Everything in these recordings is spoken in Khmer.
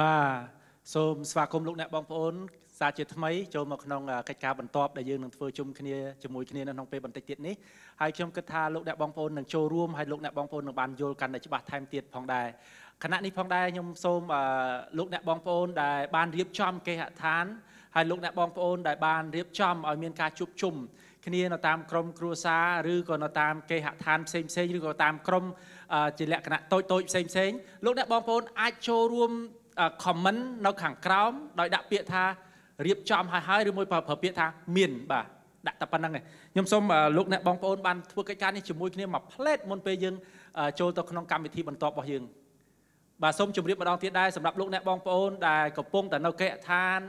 បាទសូមស្វាគមន៍លោកអ្នកបងប្អូនសាជាថ្មីចូលមកក្នុងកិច្ចការបន្ទាប់ដែលយើងនឹងធ្វើជុំគ្នាជាមួយគ្នានៅក្នុងពេលបន្តិចទៀតនេះហើយខ្ញុំគិតថាលោកអ្នកបងប្អូននឹងចូលរួមហើយលោកអ្នកបងប្អូននឹងបានយល់កាន់តែច្បាស់ថែមទៀតផងដែរខណៈនេះផងដែរខ្ញុំសូមលោកអ្នកបងប្អូនដែលបានរៀបចំគេហដ្ឋានហើយលោកអ្នកបងប្អូនដែលបានរៀបចំឲ្យមានការជួបជុំគ្នានៅតាមក្រុមគ្រួសារឬក៏នៅតាមគេហដ្ឋានផ្សេងផ្សេងឬក៏តាមក្រុមជាលក្ខណៈតូចតូចផ្សេងផ្សេងលោកអ្នកបងប្អូនអាចចូលរួម comment នៅខាងក្រោមដោយដាក់ពាក្យថារៀបចំហើយហើយឬមួយប្រើពាក្យថាមានបាទដាក់តែប៉ុណ្្នឹងឯងខ្ញុំសូមលោកអ្នកបងប្អូនបានធ្វើកិច្ចការនេះជាមួយគ្នាមួយផ្លេតមុនពេលយើងចូលទៅក្នុងកម្មវិធីបន្ទាប់របស់យើងបាទសូមជម្រាបម្ដងទៀតដែរសម្រាប់លោកអ្នកបងប្អូនដែលកំពុងតែនៅកេហដ្ឋាន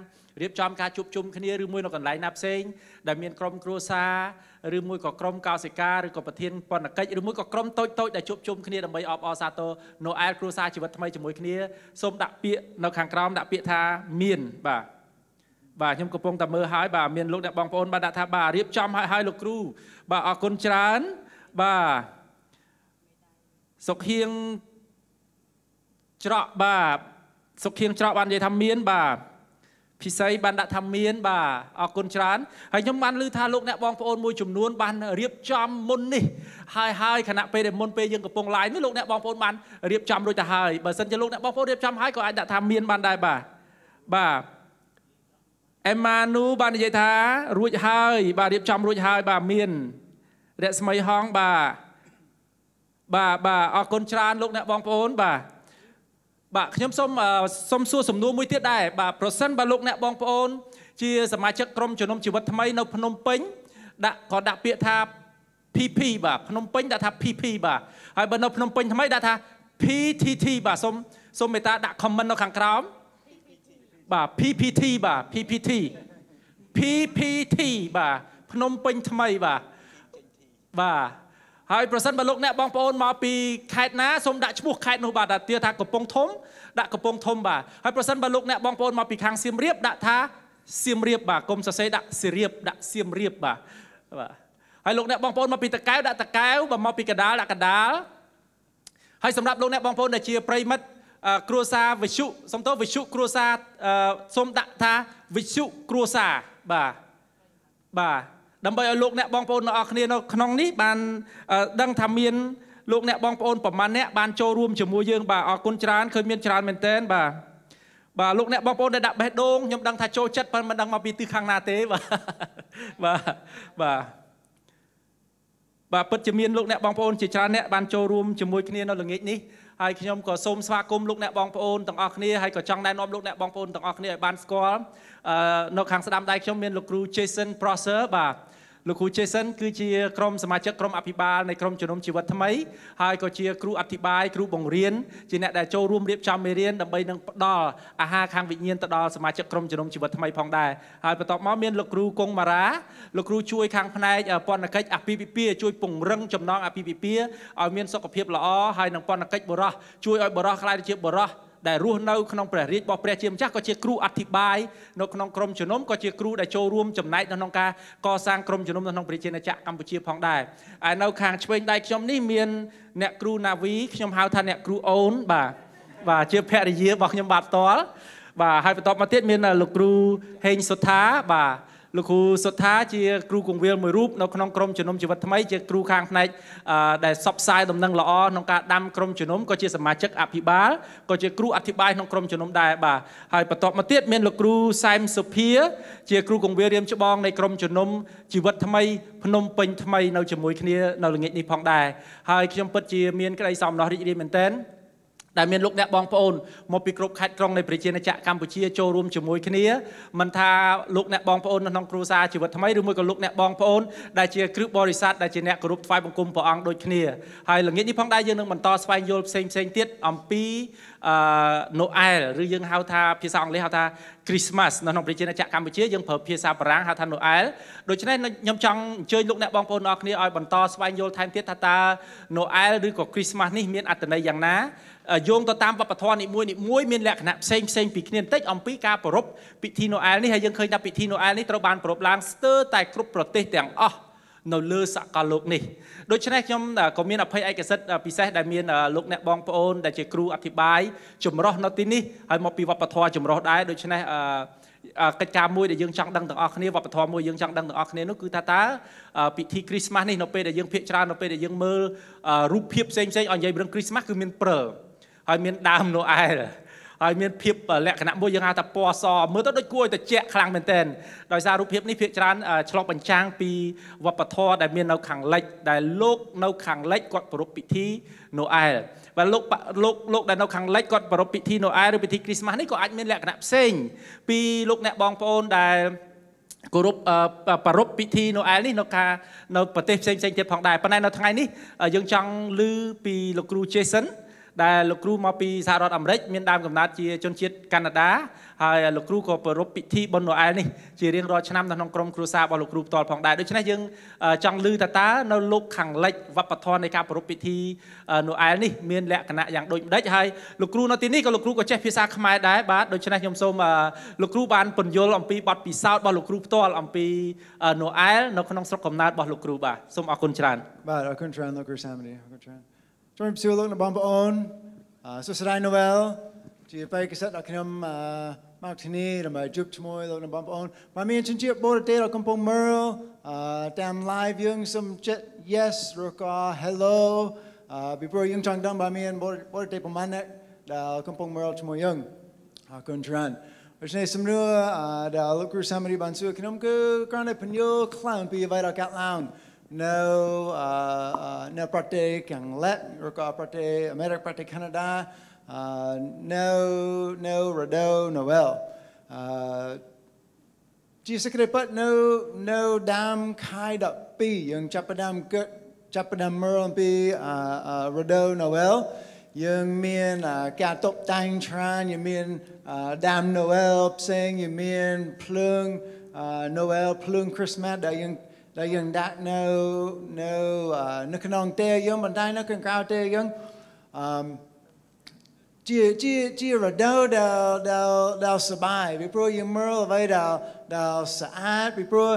រៀបចំការជួបជុំគ្នាឬមួយនៅកន្លែងណាផ្សេងដែលមានក្រុមគ្រួសារឬមួយក៏ក្រុមកោសិកាឬក៏ប្រធានបណ្ឌកិច្ចឬមួយក៏ក្រុមតូចតូចដែលជួបជុំគ្នាដើម្បីអបអរសាទរណូអែលគ្រួសារជីវិតថ្មីជាមួយគ្នាសូមដាក់ពាក្យនៅខាងក្រោមដាក់ពាក្យថាមានបាទបាទខ្ញុំកំពុងតែមើលហើយបាទមានលោកអ្នកបងប្អូនបានដាក់ថាបាទរៀបចំឲ្យឲ្យលោកគ្រូបាទអរគុណច្រើនបាទសុខហៀងច្រកបាទសុខហៀងច្រកបាននិយាយថាមានបាទ ភិស័យបានដាក់ថាមានបាទអរគុណច្រើនហើយខ្ញុំបានឮថាលោកអ្នកបងប្អូនមួយចំនួនបានរៀបចំមុននេះហើយហើយខណៈពេលដែលមុនពេលយើងកំពុង live នេះលោកអ្នកបងប្អូនបានរៀបចំរួចទៅហើយបើសិនជាលោកអ្នកបងប្អូនរៀបចំហើយក៏អាចដាក់ថាមានបានដែរបាទបាទអេម៉ានូបាននិយាយថារួចហើយ បាទរៀបចំរួចហើយបាទមានរស្មីហងបាទបាទបាទអរគុណច្រើនលោកអ្នកបងប្អូនបាទ បាទខ្ញុំសូមសូមសួរសំណួរមួយទៀតដែរបាទប្រសិនបើលោកអ្នកបងប្អូន ជាសមាជិកក្រុមជំនុំជីវិតថ្មីនៅភ្នំពេញដាក់ក៏ដាក់ពាក្យថា PP បាទភ្នំពេញដាក់ថា PP បាទហើយបើនៅភ្នំពេញថ្មីដាក់ថា PTT បាទសូមសូមមេត្តាដាក់ comment នៅខាងក្រោមបាទ PPT បាទ PPT PPT បាទភ្នំពេញថ្មីបាទបាទ ហើយប្រសិនបើលោកអ្នកបងប្អូនមកពីខេត្តណាសូមដាក់ឈ្មោះខេត្តនោះបាទទាថាកំពង់ធំដាក់កំពង់ធំបាទហើយប្រសិនបើលោកអ្នកបងប្អូនមកពីខាងសៀមរាបដាក់ថាសៀមរាបបាទកុំសរសេរដាក់សៀរៀបដាក់សៀមរាបបាទបាទហើយលោកអ្នកបងប្អូនមកពីតកែវដាក់តកែវបើមកពីកដាលដាក់កដាលហើយសម្រាប់លោកអ្នកបងប្អូនដែលជាប្រិមិត្តគ្រួសារវិសុសុំតវិសុគ្រួសារសូមដាក់ថាវិសុគ្រួសារបាទបាទ ដើម្បីឲ្យលោកអ្នកបងប្អូនទាំងអស់គ្នានៅក្នុងនេះបានដឹងថាមានលោកអ្នកបងប្អូនប្រមាណអ្នកបានចូលរួមជាមួយយើងបាទអរគុណច្រើនឃើញមានច្រើនមែនទែនបាទបាទលោកអ្នកបងប្អូនដែលដាក់បេះដូងខ្ញុំដឹងថាចូលចិត្តប៉ុន្តែមិនដឹងមកពីទិសខាងណាទេបាទបាទបាទបាទពិតជាមានលោកអ្នកបងប្អូនជាច្រើនអ្នកបានចូលរួមជាមួយគ្នានៅល្ងាចនេះហើយខ្ញុំក៏សូមស្វាគមន៍លោកអ្នកបងប្អូនទាំងអស់គ្នាហើយក៏ចង់ណែនាំលោកអ្នកបងប្អូនទាំងអស់គ្នាឲ្យបានស្គាល់នៅខាងស្ដាំដៃខ្ញុំមានលោកគ្រូ Jason Prosser បាទ លោកគ្រូ Jason គឺជាក្រុមសមាជិកក្រុមអភិបាលនៃក្រុមជំនុំជីវិតថ្មីហើយក៏ជាគ្រូអធិប្បាយគ្រូបង្រៀនជាអ្នកដែលចូលរួមរៀបចំមេរៀនដើម្បីនឹងផ្ដល់អាហារខាងវិញ្ញាណទៅដល់សមាជិកក្រុមជំនុំជីវិតថ្មីផងដែរហើយបន្ទាប់មកមានលោកគ្រូគង់ម៉ារ៉ាលោកគ្រូជួយខាងផ្នែកពន្ធកិច្ចអភិពិពាជួយពង្រឹងចំណងអភិពិពាឲ្យមានសុខភាពល្អហើយនឹងពន្ធកិច្ចបរោះជួយឲ្យបរោះខ្លាយទៅជាបរោះ ដែលរស់នៅក្នុងព្រះរាជរបស់ព្រះជាម្ចាស់ក៏ជាគ្រូអធិប្បាយនៅក្នុងក្រុមជំនុំក៏ជាគ្រូដែលចូលរួមចំណែកនៅក្នុងការកសាងក្រុមជំនុំនៅក្នុងប្រជាណាចក្រកម្ពុជាផងដែរហើយនៅខាងឆ្វេងដៃខ្ញុំនេះមានអ្នកគ្រូណាវីខ្ញុំហៅថាអ្នកគ្រូអូនបាទបាទជាភរិយារបស់ខ្ញុំបាទផ្ទាល់បាទហើយបន្តមកទៀតមានលោកគ្រូហេងសុថាបាទ លោកគ្រូសុថាជាគ្រូកងវិលមួយរូបនៅក្នុងក្រុមជំនុំជីវិតថ្មីជាគ្រូខាងផ្នែកដែលសបផ្សាយដំណឹងល្អក្នុងការដាំក្រុមជំនុំក៏ជាសមាជិកអភិបាលក៏ជាគ្រូអធិប្បាយក្នុងក្រុមជំនុំដែរបាទហើយបន្ទាប់មកទៀតមានលោកគ្រូសែមសុភា ជាគ្រូកងវិលរៀមច្បងនៃក្រុមជំនុំជីវិតថ្មីភ្នំពេញថ្មីនៅជាមួយគ្នានៅល្ងាចនេះផងដែរហើយខ្ញុំពិតជាមានក្តីសោមនស្សរីករាយមែនទែន ដែលមានលោកអ្នកបងប្អូនមកពីគ្រប់ខេត្តក្រុងនៃប្រជាណាចក្រកម្ពុជាចូលរួមជាមួយគ្នាមិនថាលោកអ្នកបងប្អូននៅក្នុងគ្រួសារជីវិតថ្មីឬមួយក៏លោកអ្នកបងប្អូនដែលជាគ្រឹះបរិស័ទដែលជាអ្នកគោរពថ្វាយបង្គំព្រះអង្គដូចគ្នាហើយល្ងាចនេះផងដែរយើងនឹងបន្តស្វែងយល់ផ្សេងផ្សេងទៀតអំពីអឺ Noel ឬយើងហៅថាភាសាអង់គ្លេសហៅថា Christmas នៅក្នុងប្រជាជាតិកម្ពុជាយើងប្រើភាសាបារាំងហៅថា Noel ដូច្នេះខ្ញុំចង់អញ្ជើញលោកអ្នកបងប្អូនអរគ្នាឲ្យបន្តស្វែងយល់ថែមទៀតថាតើ Noel ឬក៏ Christmas នេះមានអត្ថន័យយ៉ាងណា យោងទៅតាមវប្បធម៌នីមួយនីមួយមានលក្ខណៈផ្សេងផ្សេងពីគ្នាបន្តិចអំពីការប្រារព្ធពិធី Noel នេះហើយយើងឃើញថាពិធី Noel នេះត្រូវបានប្រារព្ធឡើងស្ទើរតែគ្រប់ប្រទេសទាំងអស់នៅលើសកលលោកនេះដូច្នេះខ្ញុំក៏មានអភ័យឯកសិទ្ធពិសេសដែលមានលោកអ្នកបងប្អូនដែលជាគ្រូអធិប្បាយចម្រោះនៅទីនេះហើយមកពីវប្បធម៌ចម្រោះដែរដូច្នេះកិច្ចការមួយដែលយើងចង់ដឹងទាំងអស់គ្នាវប្បធម៌មួយយើងចង់ដឹងទាំងអស់គ្នានោះគឺថាតើពិធីគ្រីស្មាស់នេះនៅពេលដែលយើងភាកច្រើននៅពេលដែលយើងមើលរូបភាពផ្សេងផ្សេងឲ្យនិយាយរឿងគ្រីស្មាស់គឺមានព្រើ ហើយមានដើមណូអែលហើយមានភាពលក្ខណៈមួយយើងហៅថាពណ៌សមើលទៅដូចគួរឲ្យត្រជាក់ខ្លាំងមែនទែនដោយសាររូបភាពនេះភាគច្រើនឆ្លុះបញ្ចាំងពីវប្បធម៌ដែលមាននៅខាងលិចដែលលោកនៅខាងលិចគាត់ប្រារព្ធពិធីណូអែលបាទលោកលោកលោកដែលនៅខាងលិចគាត់ប្រារព្ធពិធីណូអែលឬពិធីគ្រីស្មាស់នេះក៏អាចមានលក្ខណៈផ្សេងពីលោកអ្នកបងប្អូនដែលគោរពប្រារព្ធពិធីណូអែលនេះនៅខានៅប្រទេសផ្សេងផ្សេងទៀតផងដែរប៉ុន្តែនៅថ្ងៃនេះយើងចង់ឮពីលោកគ្រូ Jason ដែលលោកគ្រូមកពីសហរដ្ឋអាមេរិកមានដើមកំណើតជាជនជាតិកាណាដាហើយលោកគ្រូក៏ប្រារព្ធពិធីបុណ្យណូអែលនេះជារៀងរាល់ឆ្នាំនៅក្នុងក្រុមគ្រួសាររបស់លោកគ្រូផ្ទាល់ផងដែរដូច្នេះយើងចង់ឮតើតើនៅលោកខាងលិចវប្បធម៌នៃការប្រារព្ធពិធីណូអែលនេះមានលក្ខណៈយ៉ាងដូចម្ដេចហើយលោកគ្រូនៅទីនេះក៏លោកគ្រូក៏ចេះភាសាខ្មែរដែរបាទដូច្នេះខ្ញុំសូមលោកគ្រូបានពន្យល់អំពីបទពិសោធន៍របស់លោកគ្រូផ្ទាល់អំពីណូអែលនៅក្នុងស្រុកកំណើតរបស់លោកគ្រូបាទសូមអរគុណច្រើនបាទអរគុណច្រើនលោកគ្រូសាមនីអរគុណច្រើន ជំរាបសួរលោកអ្នកបងប្អូនសួស្តី Noel ជាបេក្ខសិទ្ធដល់ខ្ញុំមកទីនេះដើម្បីជួបជាមួយលោកអ្នកបងប្អូនបើមានជនជាតិបរទេសដែលកំពុងមើលតាម live យើងសូមចិត្ត yes ឬក៏ hello ពីព្រោះយើងចង់ដឹងបើមានបរទេសប្រមាណអ្នកដែលកំពុងមើលជាមួយយើងអរគុណច្រើនដូច្នេះសំណួរដែលលោកគ្រូសាមរីបានសួរខ្ញុំគឺគ្រាន់តែពន្យល់ខ្លាំងពីអ្វីដែលកាត់ឡើង នៅនៅប្រទេសខាងលិចឬក៏ប្រទេសអាមេរិកប្រទេសកាណាដានៅនៅរដូវ Noel ជាសេចក្តីពិតនៅនៅដើមខែ12យើងចាប់ផ្ដើមគិតចាប់ផ្ដើមមើលអំពីរដូវ Noel យើងមានការតុបតែងច្រើនយើងមានដើម Noel ផ្សេងយើងមានភ្លើង Noel ភ្លើង Christmas ដែលយើង ដែលយើងដាក់នៅនៅនៅក្នុងទេយើងបន្តែនៅក្នុងក្រៅទេយើងអឺជាជាជារដូវដែលដែលដែលសបាយពីព្រោះយើងមើលអ្វីដែលដែលស្អាតពីព្រោះ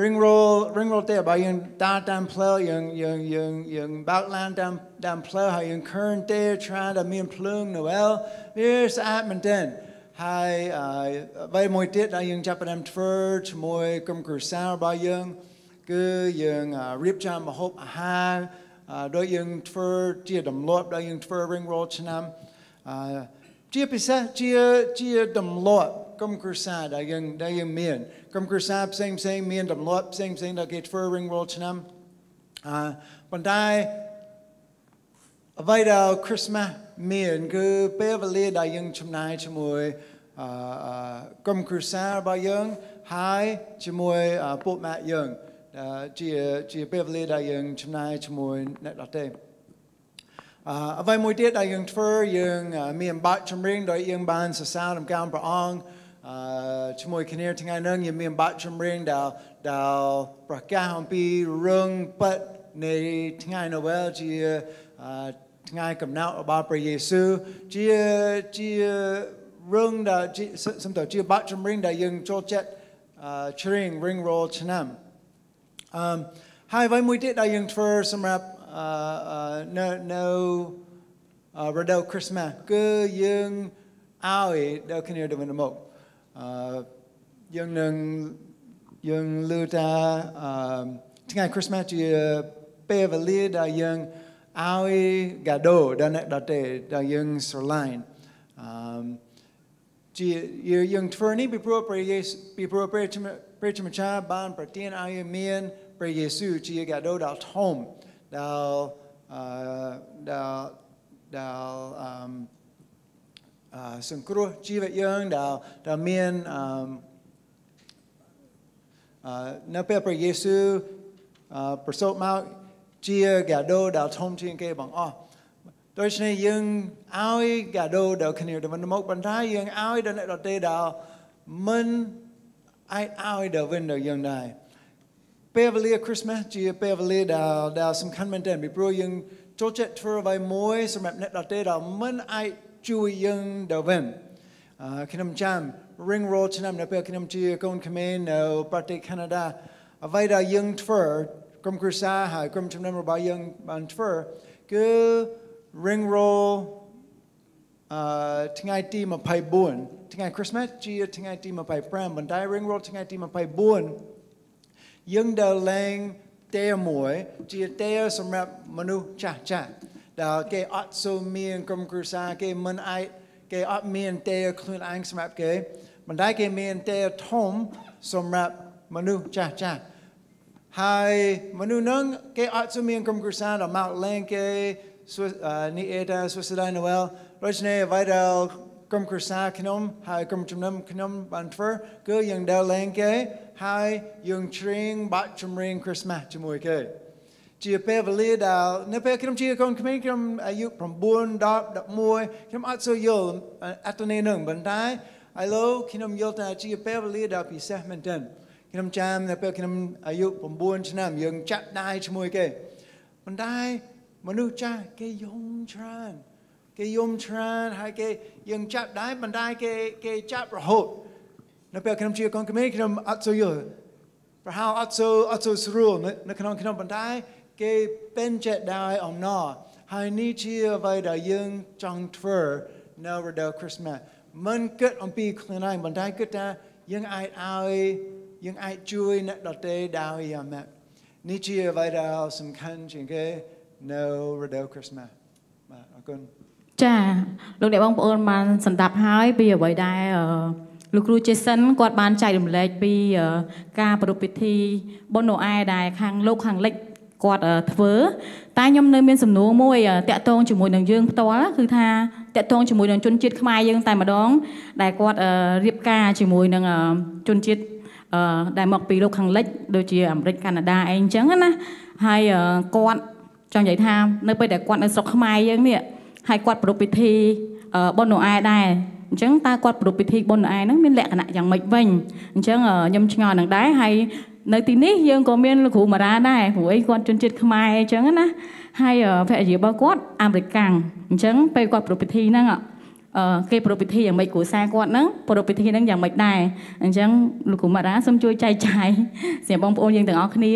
ring roll ring roll ទេបើយើងតាតាមផ្លូវយើងយើងយើងយើងបើកឡានតាមតាមផ្លូវហើយយើង current ទេច្រើនដែលមានភ្លើង Noel វាស្អាតមែនទែនហើយអ្វីមួយទៀតដែលយើងចាប់ផ្ដើមធ្វើជាមួយក្រុមគ្រួសាររបស់យើង គឺយើងរៀបចំម្ហូបអាហារដោយយើងធ្វើជាទម្លាប់ដោយយើងធ្វើរៀងរាល់ឆ្នាំជាពិសេសជាជាទម្លាប់ក្រុមគ្រួសារដែលយើងដែលយើងមានក្រុមគ្រួសារផ្សេងផ្សេងមានទម្លាប់ផ្សេងផ្សេងដែលគេធ្វើរៀងរាល់ឆ្នាំអឺប៉ុន្តែអ្វីដែល Christmas មានគឺពេលវេលាដែលយើងចំណាយជាមួយអឺក្រុមគ្រួសាររបស់យើងហើយជាមួយពួកម៉ាក់យើង ជាជាពេលវេលាដែលយើងចំណាយជាមួយអ្នកដទៃអ្វីមួយទៀតដែលយើងធ្វើយើងមានបាក់ចម្រៀងដោយយើងបានសរសើរដំណើរព្រះអង្គជាមួយគ្នាថ្ងៃនេះយើងមានបាក់ចម្រៀងដែលដែលប្រកាសអំពីរឿងពិតនៃថ្ងៃ Noel ជាថ្ងៃកំណើតរបស់ព្រះយេស៊ូវជាជារឿងដែលសំដៅជាបាក់ចម្រៀងដែលយើងចូលចិត្តច្រៀងរៀងរាល់ឆ្នាំអឺ ហើយអ្វីមួយទៀតដែលយើងធ្វើសម្រាប់អឺនៅនៅរដូវ Christmas គឺយើងឲ្យដល់គ្នាទៅវិញមកអឺយើងនឹងយើងលើថាអឺថ្ងៃ Christmas ជាពេលវេលាដែលយើងឲ្យកាដូដល់អ្នកដទៃដែលយើងស្រឡាញ់អឺជាយើងធ្វើនេះពីព្រោះព្រះយេស៊ូវពីព្រោះព្រះព្រះជាម្ចាស់បានប្រទានឲ្យមាន ព្រះយេស៊ូវជាកាដូដ៏ធំដែលដែលដែលអឺសង្គ្រោះជីវិតយើងដែលដែលមានអឺនៅពេលព្រះយេស៊ូវប្រសូតមកជាកាដូដែលធំជាងគេបងអស់ដូច្នេះយើងឲ្យកាដូដល់គ្នាទៅវិញមកប៉ុន្តែយើងឲ្យដល់អ្នកដទៃដែលមិនអាចឲ្យដល់វិញដល់យើងដែរ ពេលវេលា Christmas ជាពេលវេលាដែលដែលសំខាន់មែនទែនពីព្រោះយើងចូលចិត្តធ្វើអ្វីមួយសម្រាប់អ្នកដទៃដែលមិនអាចជួយយើងដល់វិញខ្ញុំចាំ ring roll ឆ្នាំនៅពេលខ្ញុំជាកូនក្មេងនៅប្រទេសកាណាដាអ្វីដែលយើងធ្វើក្រុមគ្រួសារហើយក្រុមជំនុំរបស់យើងបានធ្វើគឺរៀងរាល់អឺថ្ងៃទី24ថ្ងៃ Christmas ជាថ្ងៃទី25បន្តែរៀងរាល់ថ្ងៃទី24 យើងដែលលែងទេមួយជាទេសម្រាប់មនុស្សចាស់ចាស់ដែលគេអត់សូវមានក្រុមគ្រួសារគេមិនអាចគេអត់មានទេខ្លួនឯងសម្រាប់គេបន្តែគេមានទេធំសម្រាប់មនុស្សចាស់ចាស់ហើយមនុស្សនឹងគេអត់សូវមានក្រុមគ្រួសារដែលមកលែងគេនេះអេតាសួស្តីណូវែលដូច្នេះអ្វីដែល ក្រុមគ្រួសារខ្ញុំហើយក្រុមជំនុំខ្ញុំបានធ្វើគឺយើងដែលលែងគេហើយយើងច្រៀងបាត់ចម្រៀង Christmas ជាមួយគេជាពេលវេលាដែលនៅពេលខ្ញុំជាកូនក្មេងខ្ញុំអាយុ9 10 11ខ្ញុំអត់សូវយល់អត្តន័យនឹងប៉ុន្តែឥឡូវខ្ញុំយល់ថាជាពេលវេលាដែលពិសេសមែនទែនខ្ញុំចាំនៅពេលខ្ញុំអាយុ9ឆ្នាំយើងចាក់ដៃជាមួយគេប៉ុន្តែមនុស្សចាស់គេយំច្រើន គេយំច្រើនហើយគេយើងចាប់ដៃប៉ុន្តែគេគេចាប់រហូតនៅពេលខ្ញុំជាកូនក្មេងខ្ញុំអត់សូវយល់ប្រហែលអត់សូវអត់សូវស្រួលនៅក្នុងខ្ញុំប៉ុន្តែគេពេញចិត្តដែរអំណរហើយនេះជាអ្វីដែលយើងចង់ធ្វើនៅរដូវ Christmas មិនគិតអំពីខ្លួនឯងប៉ុន្តែគិតថាយើងអាចឲ្យយើងអាចជួយអ្នកដទៃដោយយ៉ាងម៉េចនេះជាអ្វីដែលសំខាន់ជាងគេនៅរដូវ Christmas បាទអរគុណ ចាលោកអ្នកបងប្អូនបានសម្ដាប់ហើយពីអ្វីដែលលោកគ្រូជេសិនគាត់បានចែករំលែកពីការប្រពៃពិធីបុណ្យណូអែលដែលខាងលោកខាងលិចគាត់ធ្វើតែខ្ញុំនៅមានសំណួរមួយតាក់ទងជាមួយនឹងយើងផ្ទាល់គឺថាតាក់ទងជាមួយនឹងជនជាតិខ្មែរយើងតែម្ដង ដែលគាត់រៀបការជាមួយនឹងជនជាតិដែលមកពីលោកខាងលិចដូចជាអាមេរិកកាណាដាអីអញ្ចឹងណាហើយគាត់ចង់និយាយថានៅពេលដែលគាត់នៅស្រុកខ្មែរយើងនេះ ហើយគាត់ប្រពៃពិធីបុណ្យណូអែលដែរអញ្ចឹងតើគាត់ប្រពៃពិធីបុណ្យណូអែលហ្នឹងមានលក្ខណៈយ៉ាងម៉េចវិញអញ្ចឹងខ្ញុំឆ្ងល់នឹងដែរហើយនៅទីនេះយើងក៏មានលោកគ្រូមារ៉ាដែរព្រោះអីគាត់ជនជាតិខ្មែរអញ្ចឹងណាហើយភរិយារបស់គាត់អាមេរិកាំងអញ្ចឹងពេលគាត់ប្រពៃពិធីហ្នឹងអឺគេប្រពៃពិធីយ៉ាងម៉េចគ្រួសារគាត់ហ្នឹងប្រពៃពិធីហ្នឹងយ៉ាងម៉េចដែរអញ្ចឹងលោកគ្រូមារ៉ាសូមជួយចែកចាយសម្រាប់បងប្អូនយើងទាំងអស់គ្នា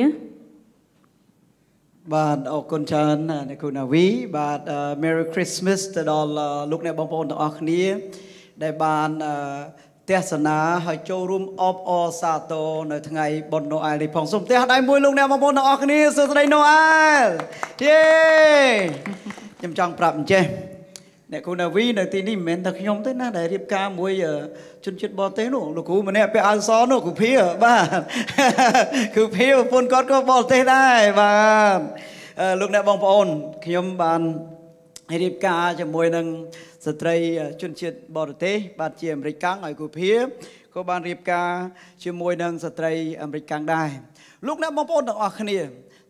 បាទអរគុណច្រើនអ្នកគ្រូណាវីបាទ Merry Christmas ទៅដល់លោកអ្នកបងប្អូនទាំងអស់គ្នា ដែលបានទេសនាហើយចូលរួមអបអរសាទរនៅថ្ងៃបុណ្យណូអែលនេះផងសូមផ្ទះដៃមួយលោកអ្នកបងប្អូនទាំងអស់គ្នាសួស្តីណូអែលយេខ្ញុំចង់ប្រាប់អញ្ចេះ អ្នកគ្រូណាវីនៅទីនេះមិនមែនតែខ្ញុំទេណាដែលរៀបការមួយជនជាតិបរទេសនោះលោកគ្រូម្នាក់ពាក់អាវសនោះគ្រូភាបាទគ្រូភាប្រពន្ធគាត់ក៏បរទេសដែរបាទលោកអ្នកបងប្អូនខ្ញុំបានរៀបការជាមួយនឹងស្ត្រីជនជាតិបរទេសបាទជាអាមេរិកកាំងឲ្យគូភាក៏បានរៀបការជាមួយនឹងស្ត្រីអាមេរិកកាំងដែរលោកអ្នកបងប្អូនទាំងអស់គ្នា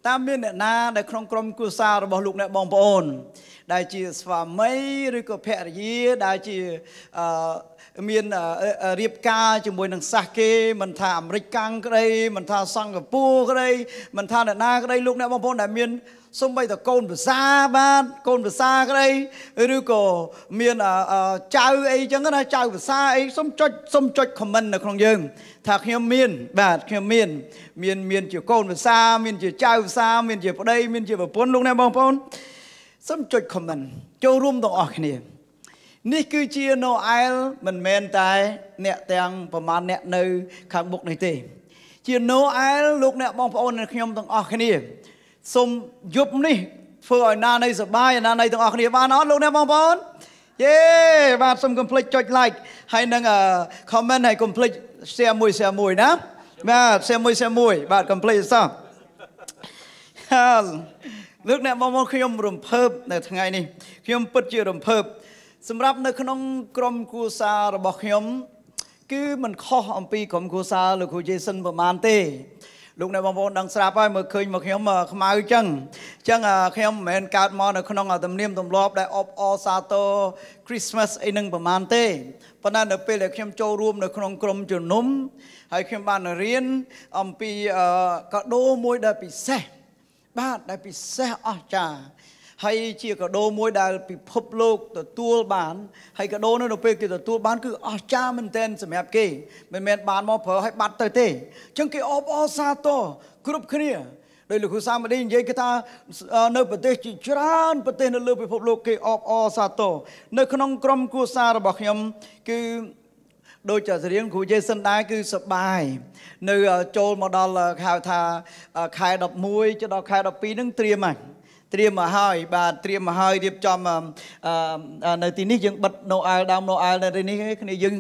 តាមមានអ្នកណាដែលក្នុងក្រុមគ្រួសាររបស់លោកអ្នកបងប្អូន ដែលជាស្វាមីឬក៏ភរិយាដែលជាអឺមានរៀបការជាមួយនឹងសាសគេមិនថាអាមេរិកកាំងក្តីមិនថាសិង្ហបុរីក្តីមិនថាអ្នកណាក្តីលោកអ្នកបងប្អូនដែលមាន សំបីតកូនភាសាបានកូនភាសាក្តីឬក៏មានចៅអីចឹងណាចៅភាសាអីសុំចុចសុំចុច comment នៅក្នុងយើង ថាខ្ញុំមាន បាទខ្ញុំមាន មានមានជាកូនភាសាមានជាចៅភាសាមានជាប្តីមានជាប្រពន្ធលោកអ្នកបងប្អូនសូមចុច comment ចូលរួមទាំងអស់គ្នានេះគឺជា Noel មិនមែនតែ អ្នកទាំងប្រមាណអ្នកនៅ ខាងមុខនេះទេ ជា Noel លោកអ្នកបងប្អូននិងខ្ញុំទាំងអស់គ្នា សូមយប់នេះធ្វើឲ្យណានៃសបាយណានៃទាំងអស់គ្នាបានអត់លោកអ្នកបងប្អូនយេបាទសូមកុំភ្លេចចុច like ហើយនឹង comment ហើយកុំភ្លេច share មួយ share មួយណាបាទ share មួយ share មួយបាទកុំភ្លេចសោះលោកអ្នកបងប្អូនខ្ញុំរំភើបនៅថ្ងៃនេះខ្ញុំពិតជារំភើបសម្រាប់នៅក្នុងក្រុមគូសាររបស់ខ្ញុំ គឺมันខុសអំពីក្រុមគូសារលោកគ្រូយេសិនប្រមាណទេ លោកអ្នកបងប្អូនដឹងស្រាប់ហើយមើលឃើញមកខ្ញុំខ្មៅអញ្ចឹងអញ្ចឹងខ្ញុំមិនមែនកើតមកនៅក្នុងទំនៀមទម្លាប់ដែលអបអរសាទរ Christmas អីនឹងប្រហែលទេប៉ុន្តែនៅពេលដែលខ្ញុំចូលរួមនៅក្នុងក្រុមជំនុំហើយខ្ញុំបានរៀនអំពីកាដូមួយដែលពិសេសបាទដែលពិសេសអស្ចារ្យ ហើយជាកាដូមួយដែលពិភពលោកទទួលបានហើយកាដូនោះនៅពេលគេទទួលបានគឺអស្ចារ្យមែនទែនសម្រាប់គេមិនមែនបានមកប្រើឲ្យបាត់ទៅទេអញ្ចឹងគេអបអរសាទរគ្រប់គ្នាដោយលោកគ្រូសាមឌីនិយាយគឺថាអឺនៅប្រទេសជាច្រើនប្រទេសនៅលើពិភពលោកគេអបអរសាទរនៅក្នុងក្រុមគ្រួសាររបស់ខ្ញុំគឺដូចជារៀងគ្រូយេសិនដែរគឺសបាយនៅចូលមកដល់ហៅថាខែ11ចដល់ខែ12ហ្នឹងត្រៀមហើយ ត្រៀមមកហើយបាទត្រៀមមកហើយរៀបចំនៅទីនេះយើងបិទណូអែលដើមណូអែលនៅទីនេះគ្នាយើង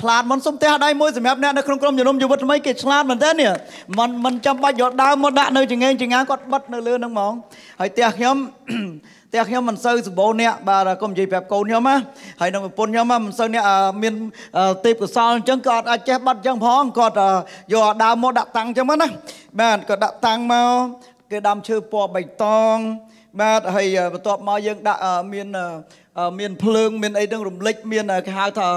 ឆ្លាតមិនសុំផ្ទះដៃមួយសម្រាប់អ្នកនៅក្នុងក្រុមជំនុំជីវិតថ្មីគេឆ្លាតមែនតើនេះមិនមិនចាំបាច់យកដើមមកដាក់នៅចង្អេងចង្ងាគាត់បិទនៅលើហ្នឹងហ្មងហើយផ្ទះខ្ញុំផ្ទះខ្ញុំមិនសូវសម្បូរអ្នកបាទកុំនិយាយប្រាប់កូនខ្ញុំណាហើយនឹងប្រពន្ធខ្ញុំមិនសូវអ្នកមានទេពកោសលអញ្ចឹងគាត់អាចចេះបាត់អញ្ចឹងផងគាត់យកដើមមកដាក់តាំងអញ្ចឹងណាបាទគាត់ដាក់តាំងមក គេដាំឈើពណ៌បៃតង បាទហើយបន្ទាប់មកយើងដាក់មានមានភ្លើងមានអីទាំងរំលេចមានគេហៅថា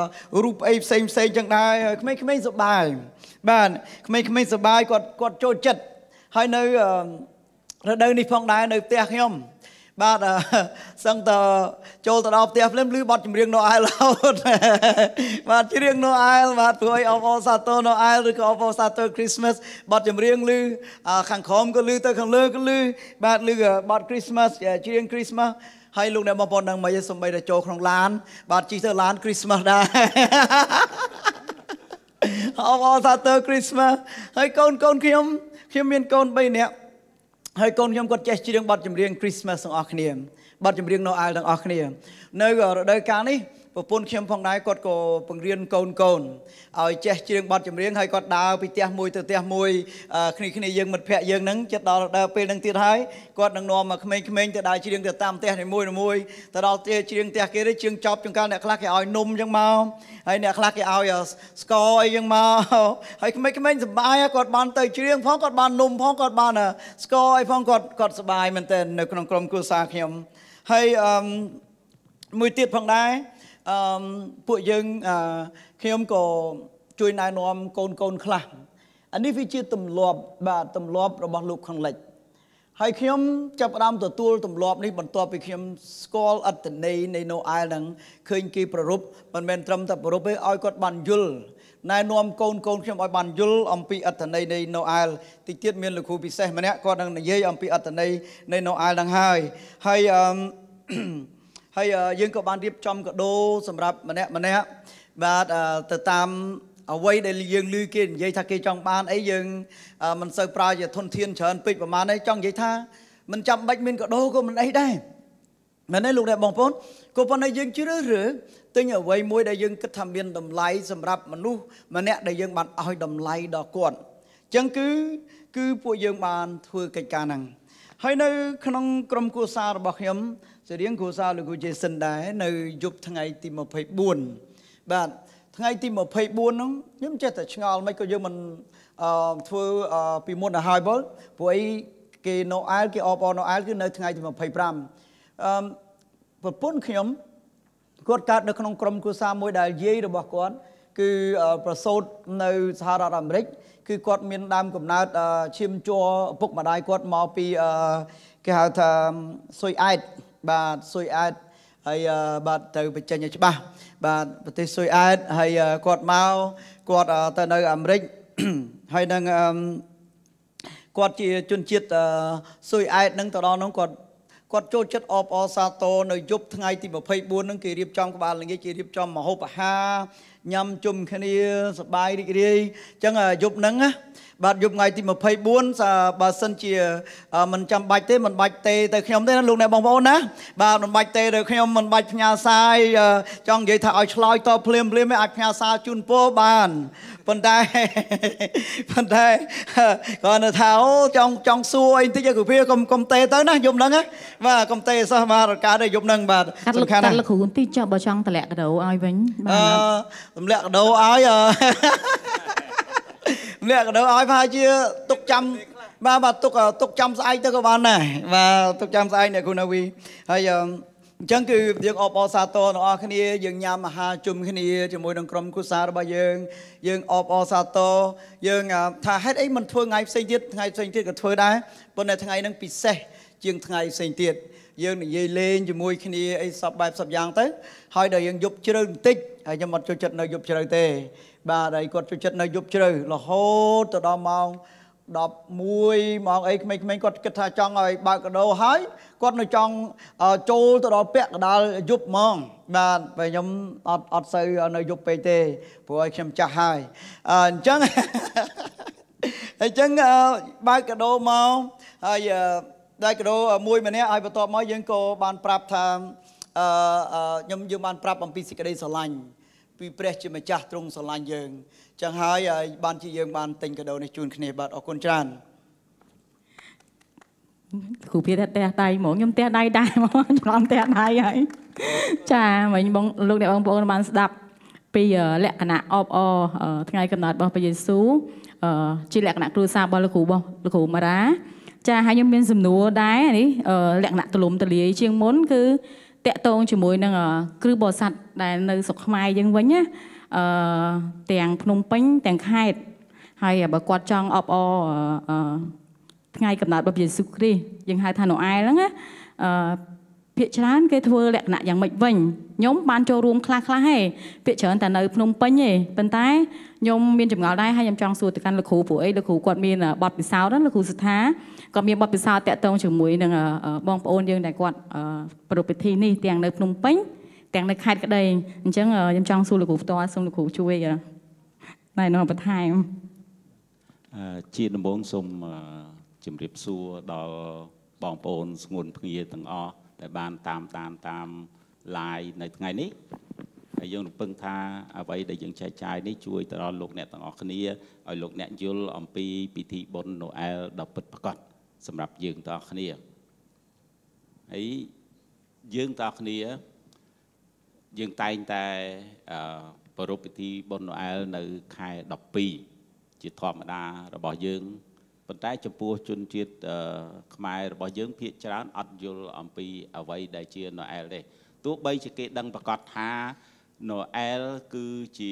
រូបអីផ្សេងផ្សេងចឹងដែរក្មេងៗសប្បាយបាទក្មេងៗសប្បាយគាត់គាត់ចូលចិត្តហើយនៅរដូវនេះផងដែរនៅផ្ទះខ្ញុំ បាទសឹងតចូលទៅដល់ផ្ទះភ្លាមឮបទចម្រៀង Noel រហូតបាទច្រៀង Noel បាទព្រោះអីអបអសាទរ Noel ឬក៏អបអសាទរ Christmas បទចម្រៀងឮខាងក្រោមក៏ឮទៅខាងលើក៏ឮបាទឮបទ Christmas ច្រៀង Christmas ហើយលោកអ្នកបងប្អូននឹងមិនសំបីតែចូលក្នុងឡាន បាទជិះទៅឡាន Christmas ដែរអបអសាទរ Christmas ហើយកូនកូនខ្ញុំខ្ញុំមានកូន3នាក់ ហើយកូនខ្ញុំគាត់ចេះច្រៀងបទចម្រៀង Christmas ទាំងអស់គ្នាបទចម្រៀង Noel ទាំងអស់គ្នា នៅរដូវកាលនេះ ប្រពន្ធខ្ញុំផងដែរគាត់ក៏បង្រៀនកូនកូនឲ្យចេះច្រៀងបទចម្រៀងហើយគាត់ដើរពីផ្ទះមួយទៅផ្ទះមួយគ្នាគ្នាយើងមិត្តភ័ក្តិយើងហ្នឹងចិត្តដល់ដើរពេលហ្នឹងទៀតហើយគាត់នឹងនាំមកក្មេងៗទៅដើរច្រៀងទៅតាមផ្ទះនីមួយមួយទៅដល់ផ្ទះច្រៀងផ្ទះគេទេច្រៀងចប់ចង្កាលអ្នកខ្លះគេឲ្យនំអញ្ចឹងមកហើយអ្នកខ្លះគេឲ្យស្ករអីអញ្ចឹងមកហើយក្មេងៗសប្បាយគាត់បានទៅច្រៀងផងគាត់បាននំផងគាត់បានស្ករអីផងគាត់គាត់សប្បាយមែនទែននៅក្នុងក្រុមគ្រួសារខ្ញុំហើយអឺមួយទៀតផងដែរ អឺពួកយើងខ្ញុំក៏ជួយណែនាំកូនកូនខ្លះអានេះវាជាទម្លាប់បាទទម្លាប់របស់លោកខាងលិចហើយខ្ញុំចាប់ផ្ដើមទទួលទម្លាប់នេះបន្ទាប់ពីខ្ញុំស្គាល់អត្តន័យនៃ Noel ហ្នឹងឃើញគេប្ររពមិនមែនត្រឹមតែប្ររពទេឲ្យគាត់បានយល់ណែនាំកូនកូនខ្ញុំឲ្យបានយល់អំពីអត្តន័យនៃ Noel តិចទៀតមានលោកគ្រូពិសេសម្នាក់គាត់នឹងនិយាយអំពីអត្តន័យនៃ Noel ហ្នឹងហើយហើយអឺ ហើយយើងក៏បានរៀបចំកាដូសម្រាប់ម្នាក់ម្នាក់បាទទៅតាមអ្វីដែលយើងឮគេនិយាយថាគេចង់បានអីយើងមិនសូវប្រើជាធនធានច្រើនពេកប្រហែលទេចង់និយាយថាមិនចាំបាច់មានកាដូក៏មិនអីដែរមែនទេលោកអ្នកបងប្អូនក៏ប៉ុន្តែយើងជ្រើសរើសទិញអ្វីមួយដែលយើងគិតថាមានតម្លៃសម្រាប់មនុស្សម្នាក់ដែលយើងបានឲ្យតម្លៃដល់គាត់អញ្ចឹងគឺគឺពួកយើងបានធ្វើកិច្ចការហ្នឹងហើយនៅក្នុងក្រុមគូសាររបស់ខ្ញុំសរៀងគ្រួសារលោកគ្រូជេសិនដែរនៅយប់ថ្ងៃទី24បាទថ្ងៃទី24ហ្នឹងខ្ញុំចេះតែឆ្ងល់មិនក៏យើងមិនអឺធ្វើពីមុនទៅហើយបលព្រោះអីគេណូអែលគេអបអណូអែលគឺនៅថ្ងៃទី25អឺប្រពន្ធខ្ញុំគាត់កើតនៅក្នុងក្រុមគ្រួសារមួយដែលយាយរបស់គាត់គឺប្រសូតនៅសហរដ្ឋអាមេរិកគឺគាត់មានដើមកំណើតឈាមជ័រឪពុកម្ដាយគាត់មកពីគេហៅថាស៊ុយអែត បាទស៊ុយអែតហើយបាទទៅបញ្ចេញឲ្យច្បាស់បាទប្រទេសស៊ុយអែតហើយគាត់មកគាត់ទៅនៅអាមេរិកហើយនឹងគាត់ជាជនជាតិស៊ុយអែតនឹងទៅដល់នោះគាត់គាត់ចូលចិត្តអបអរសាទរនៅយប់ថ្ងៃទី24ហ្នឹងគេរៀបចំក្បាលល្ងាចគេរៀបចំមហូបអាហារ ញ៉ាំជុំគ្នាសប្បាយរីករាយអញ្ចឹងយប់ហ្នឹងណាបាទយប់ថ្ងៃទី24បើសិនជាមិនចាំបាច់ទេមិនបាច់ទេទៅខ្ញុំទេណាលោកអ្នកបងប្អូនណាបាទមិនបាច់ទេទៅខ្ញុំមិនបាច់ផ្ញើសារចង់និយាយថាឲ្យឆ្លើយតបភ្លាមភ្លាមអាចផ្ញើសារជូនពរបានប៉ុន្តែប៉ុន្តែគាត់នៅថាអូចង់ចង់សួរអីបន្តិចគ្រូភាកុំកុំទេទៅណាយប់ហ្នឹងណាបាទកុំទេសោះបាទកើតទេយប់ហ្នឹងបាទសំខាន់ណាស់កាត់លោកគ្រូបន្តិចចុះបើចង់តម្លាក់កដោឲ្យវិញបាទអឺតម្លាក់កដោឲ្យម្នាក់ក៏ទៅឲ្យប្រហែលជាទុកចាំបាទបាទទុកទុកចាំស្អែកទៅក៏បានដែរបាទទុកចាំស្អែកអ្នកគ្រូណាវីហើយអញ្ចឹងគឺយើងអបអរសាទរទាំងអស់គ្នាយើងញ៉ាំអាហារជុំគ្នាជាមួយនឹងក្រុមគ្រួសាររបស់យើង យើងអបអរសាទរយើងថាហេតុអីមិនធ្វើថ្ងៃផ្សេងទៀតថ្ងៃផ្សេងទៀតក៏ធ្វើដែរប៉ុន្តែថ្ងៃហ្នឹងពិសេសជាងថ្ងៃផ្សេងទៀត យើងនិយាយលេងជាមួយគ្នាអីសពបែបសពយ៉ាងទៅហើយដល់យើងយប់ជ្រៅបន្តិចហើយខ្ញុំអត់ចូលចិត្តនៅយប់ជ្រៅទេបាទហើយគាត់ចូលចិត្តនៅយប់ជ្រៅរហូតទៅដល់ម៉ោង11ម៉ោងអីក្មេងៗគាត់គិតថាចង់ឲ្យបើកកដោហើយគាត់នៅចង់ចូលទៅដល់ពាក់កណ្ដាលយប់ហ្មងបាទបើខ្ញុំអត់អត់សូវនៅយប់ពេកទេព្រោះឲ្យខ្ញុំចាស់ហើយអញ្ចឹងអញ្ចឹងបើកកដោមកហើយ ដែលកដោមួយម្នាក់ហើយបន្ទាប់មកយើងក៏បានប្រាប់ថាអឺខ្ញុំយើងបានប្រាប់អំពីសេចក្តីស្រឡាញ់ពីព្រះជាម្ចាស់ទ្រង់ស្រឡាញ់យើងចឹងហើយបានជាយើងបានទិញកាដូនេះជូនគ្នាបាទអរគុណច្រើនគ្រូភាថាផ្ទះដៃហ្មងខ្ញុំផ្ទះដៃដែរហ្មងច្រឡំផ្ទះដៃហើយចាមិញបងលោកអ្នកបងប្អូនបានស្ដាប់ពីលក្ខណៈអបអរថ្ងៃកំណត់របស់ព្រះយេស៊ូវជាលក្ខណៈគ្រួសាររបស់លោកគ្រូរបស់លោកគ្រូម៉ារ៉ា ចាហើយខ្ញុំមានសំណួរដែរនេះលក្ខណៈទលំទលាយជាងមុនគឺតកតងជាមួយនឹងគ្រឹះបរិស័ទដែលនៅស្រុកខ្មែរយើងវិញណាអឺទាំងភ្នំពេញទាំងខេត្តហើយបើគាត់ចង់អបអរអឺថ្ងៃកំណើតរបស់ព្រះយេស៊ូវគ្រីស្ទយើងហៅថាណូអែលហ្នឹងណាអឺ ភាគច្រើនគេធ្វើលក្ខណៈយ៉ាងម៉េចវិញខ្ញុំបានចូលរួមខ្លះខ្លះហេភាគច្រើនតែនៅភ្នំពេញទេប៉ុន្តែខ្ញុំមានចម្ងល់ដែរហើយខ្ញុំចង់សួរទៅកាន់លោកគ្រូព្រោះអីលោកគ្រូគាត់មានបទពិសោធន៍លោកគ្រូសិដ្ឋាក៏មានបទពិសោធន៍តាក់ទងជាមួយនឹងបងប្អូនយើងដែលគាត់ប្រពៃពិធីនេះទាំងនៅភ្នំពេញទាំងនៅខេត្តក្តីអញ្ចឹងខ្ញុំចង់សួរលោកគ្រូផ្ទាល់សូមលោកគ្រូជួយណែនាំបន្ថែមជាដំបូងសូមជម្រាបសួរដល់បងប្អូនស្ងួនភ្ងាទាំងអស់ ដែលបានតាមតាមតាម live នៅថ្ងៃនេះហើយយើងរំពឹងថាអ្វីដែលយើងចែកចាយនេះជួយទៅដល់លោកអ្នកទាំងអស់គ្នាឲ្យលោកអ្នកយល់អំពីពិធីបុណ្យណូអែលដ៏ពិតប្រាកដសម្រាប់យើងទាំងអស់គ្នាហើយយើងទាំងអស់គ្នាយើងតែងតែប្រារព្ធពិធីបុណ្យណូអែលនៅខែ12ជាធម្មតារបស់យើង ប៉ុន្តែចំពោះជនជាតិខ្មែររបស់យើងភាគច្រើនអត់យល់អំពីអ្វីដែលជាណូអែលទេទោះបីជាគេដឹងប្រកាសថាណូអែលគឺជា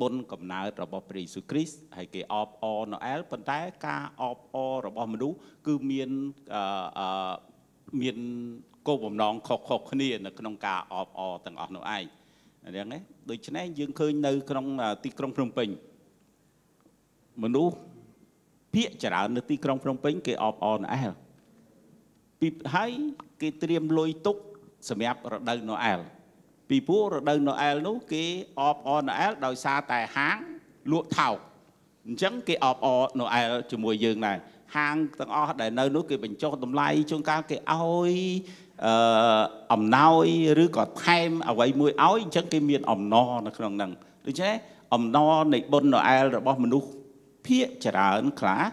បុណ្យកំណើតរបស់ព្រះយេស៊ូវគ្រីស្ទហើយគេអបអរណូអែលប៉ុន្តែការអបអររបស់មនុស្សគឺមានអឺមានគោលបំណងខុសៗគ្នានៅក្នុងការអបអរទាំងអស់នោះឯងអញ្ចឹងណាដូច្នេះយើងឃើញនៅក្នុងទីក្រុងភ្នំពេញមនុស្ស ភាកច្រើននៅទីក្រុងភ្នំពេញគេអបអរណូអែលពីហើយគេត្រៀមលុយទុកសម្រាប់រដូវណូអែលពីព្រោះរដូវណូអែលនោះគេអបអរណូអែលដោយសារតែហាងលក់ថោកអញ្ចឹងគេអបអរណូអែលជាមួយយើងដែរហាងទាំងអស់ដែលនៅនោះគេបញ្ចុះតម្លៃជួនកាលគេឲ្យអឺអំណោយឬក៏ថែមអ្វីមួយឲ្យអញ្ចឹងគេមានអំណរនៅក្នុងហ្នឹងដូច្នេះអំណរនៃបុណ្យណូអែលរបស់មនុស្ស ភាកច្រើនខ្លះ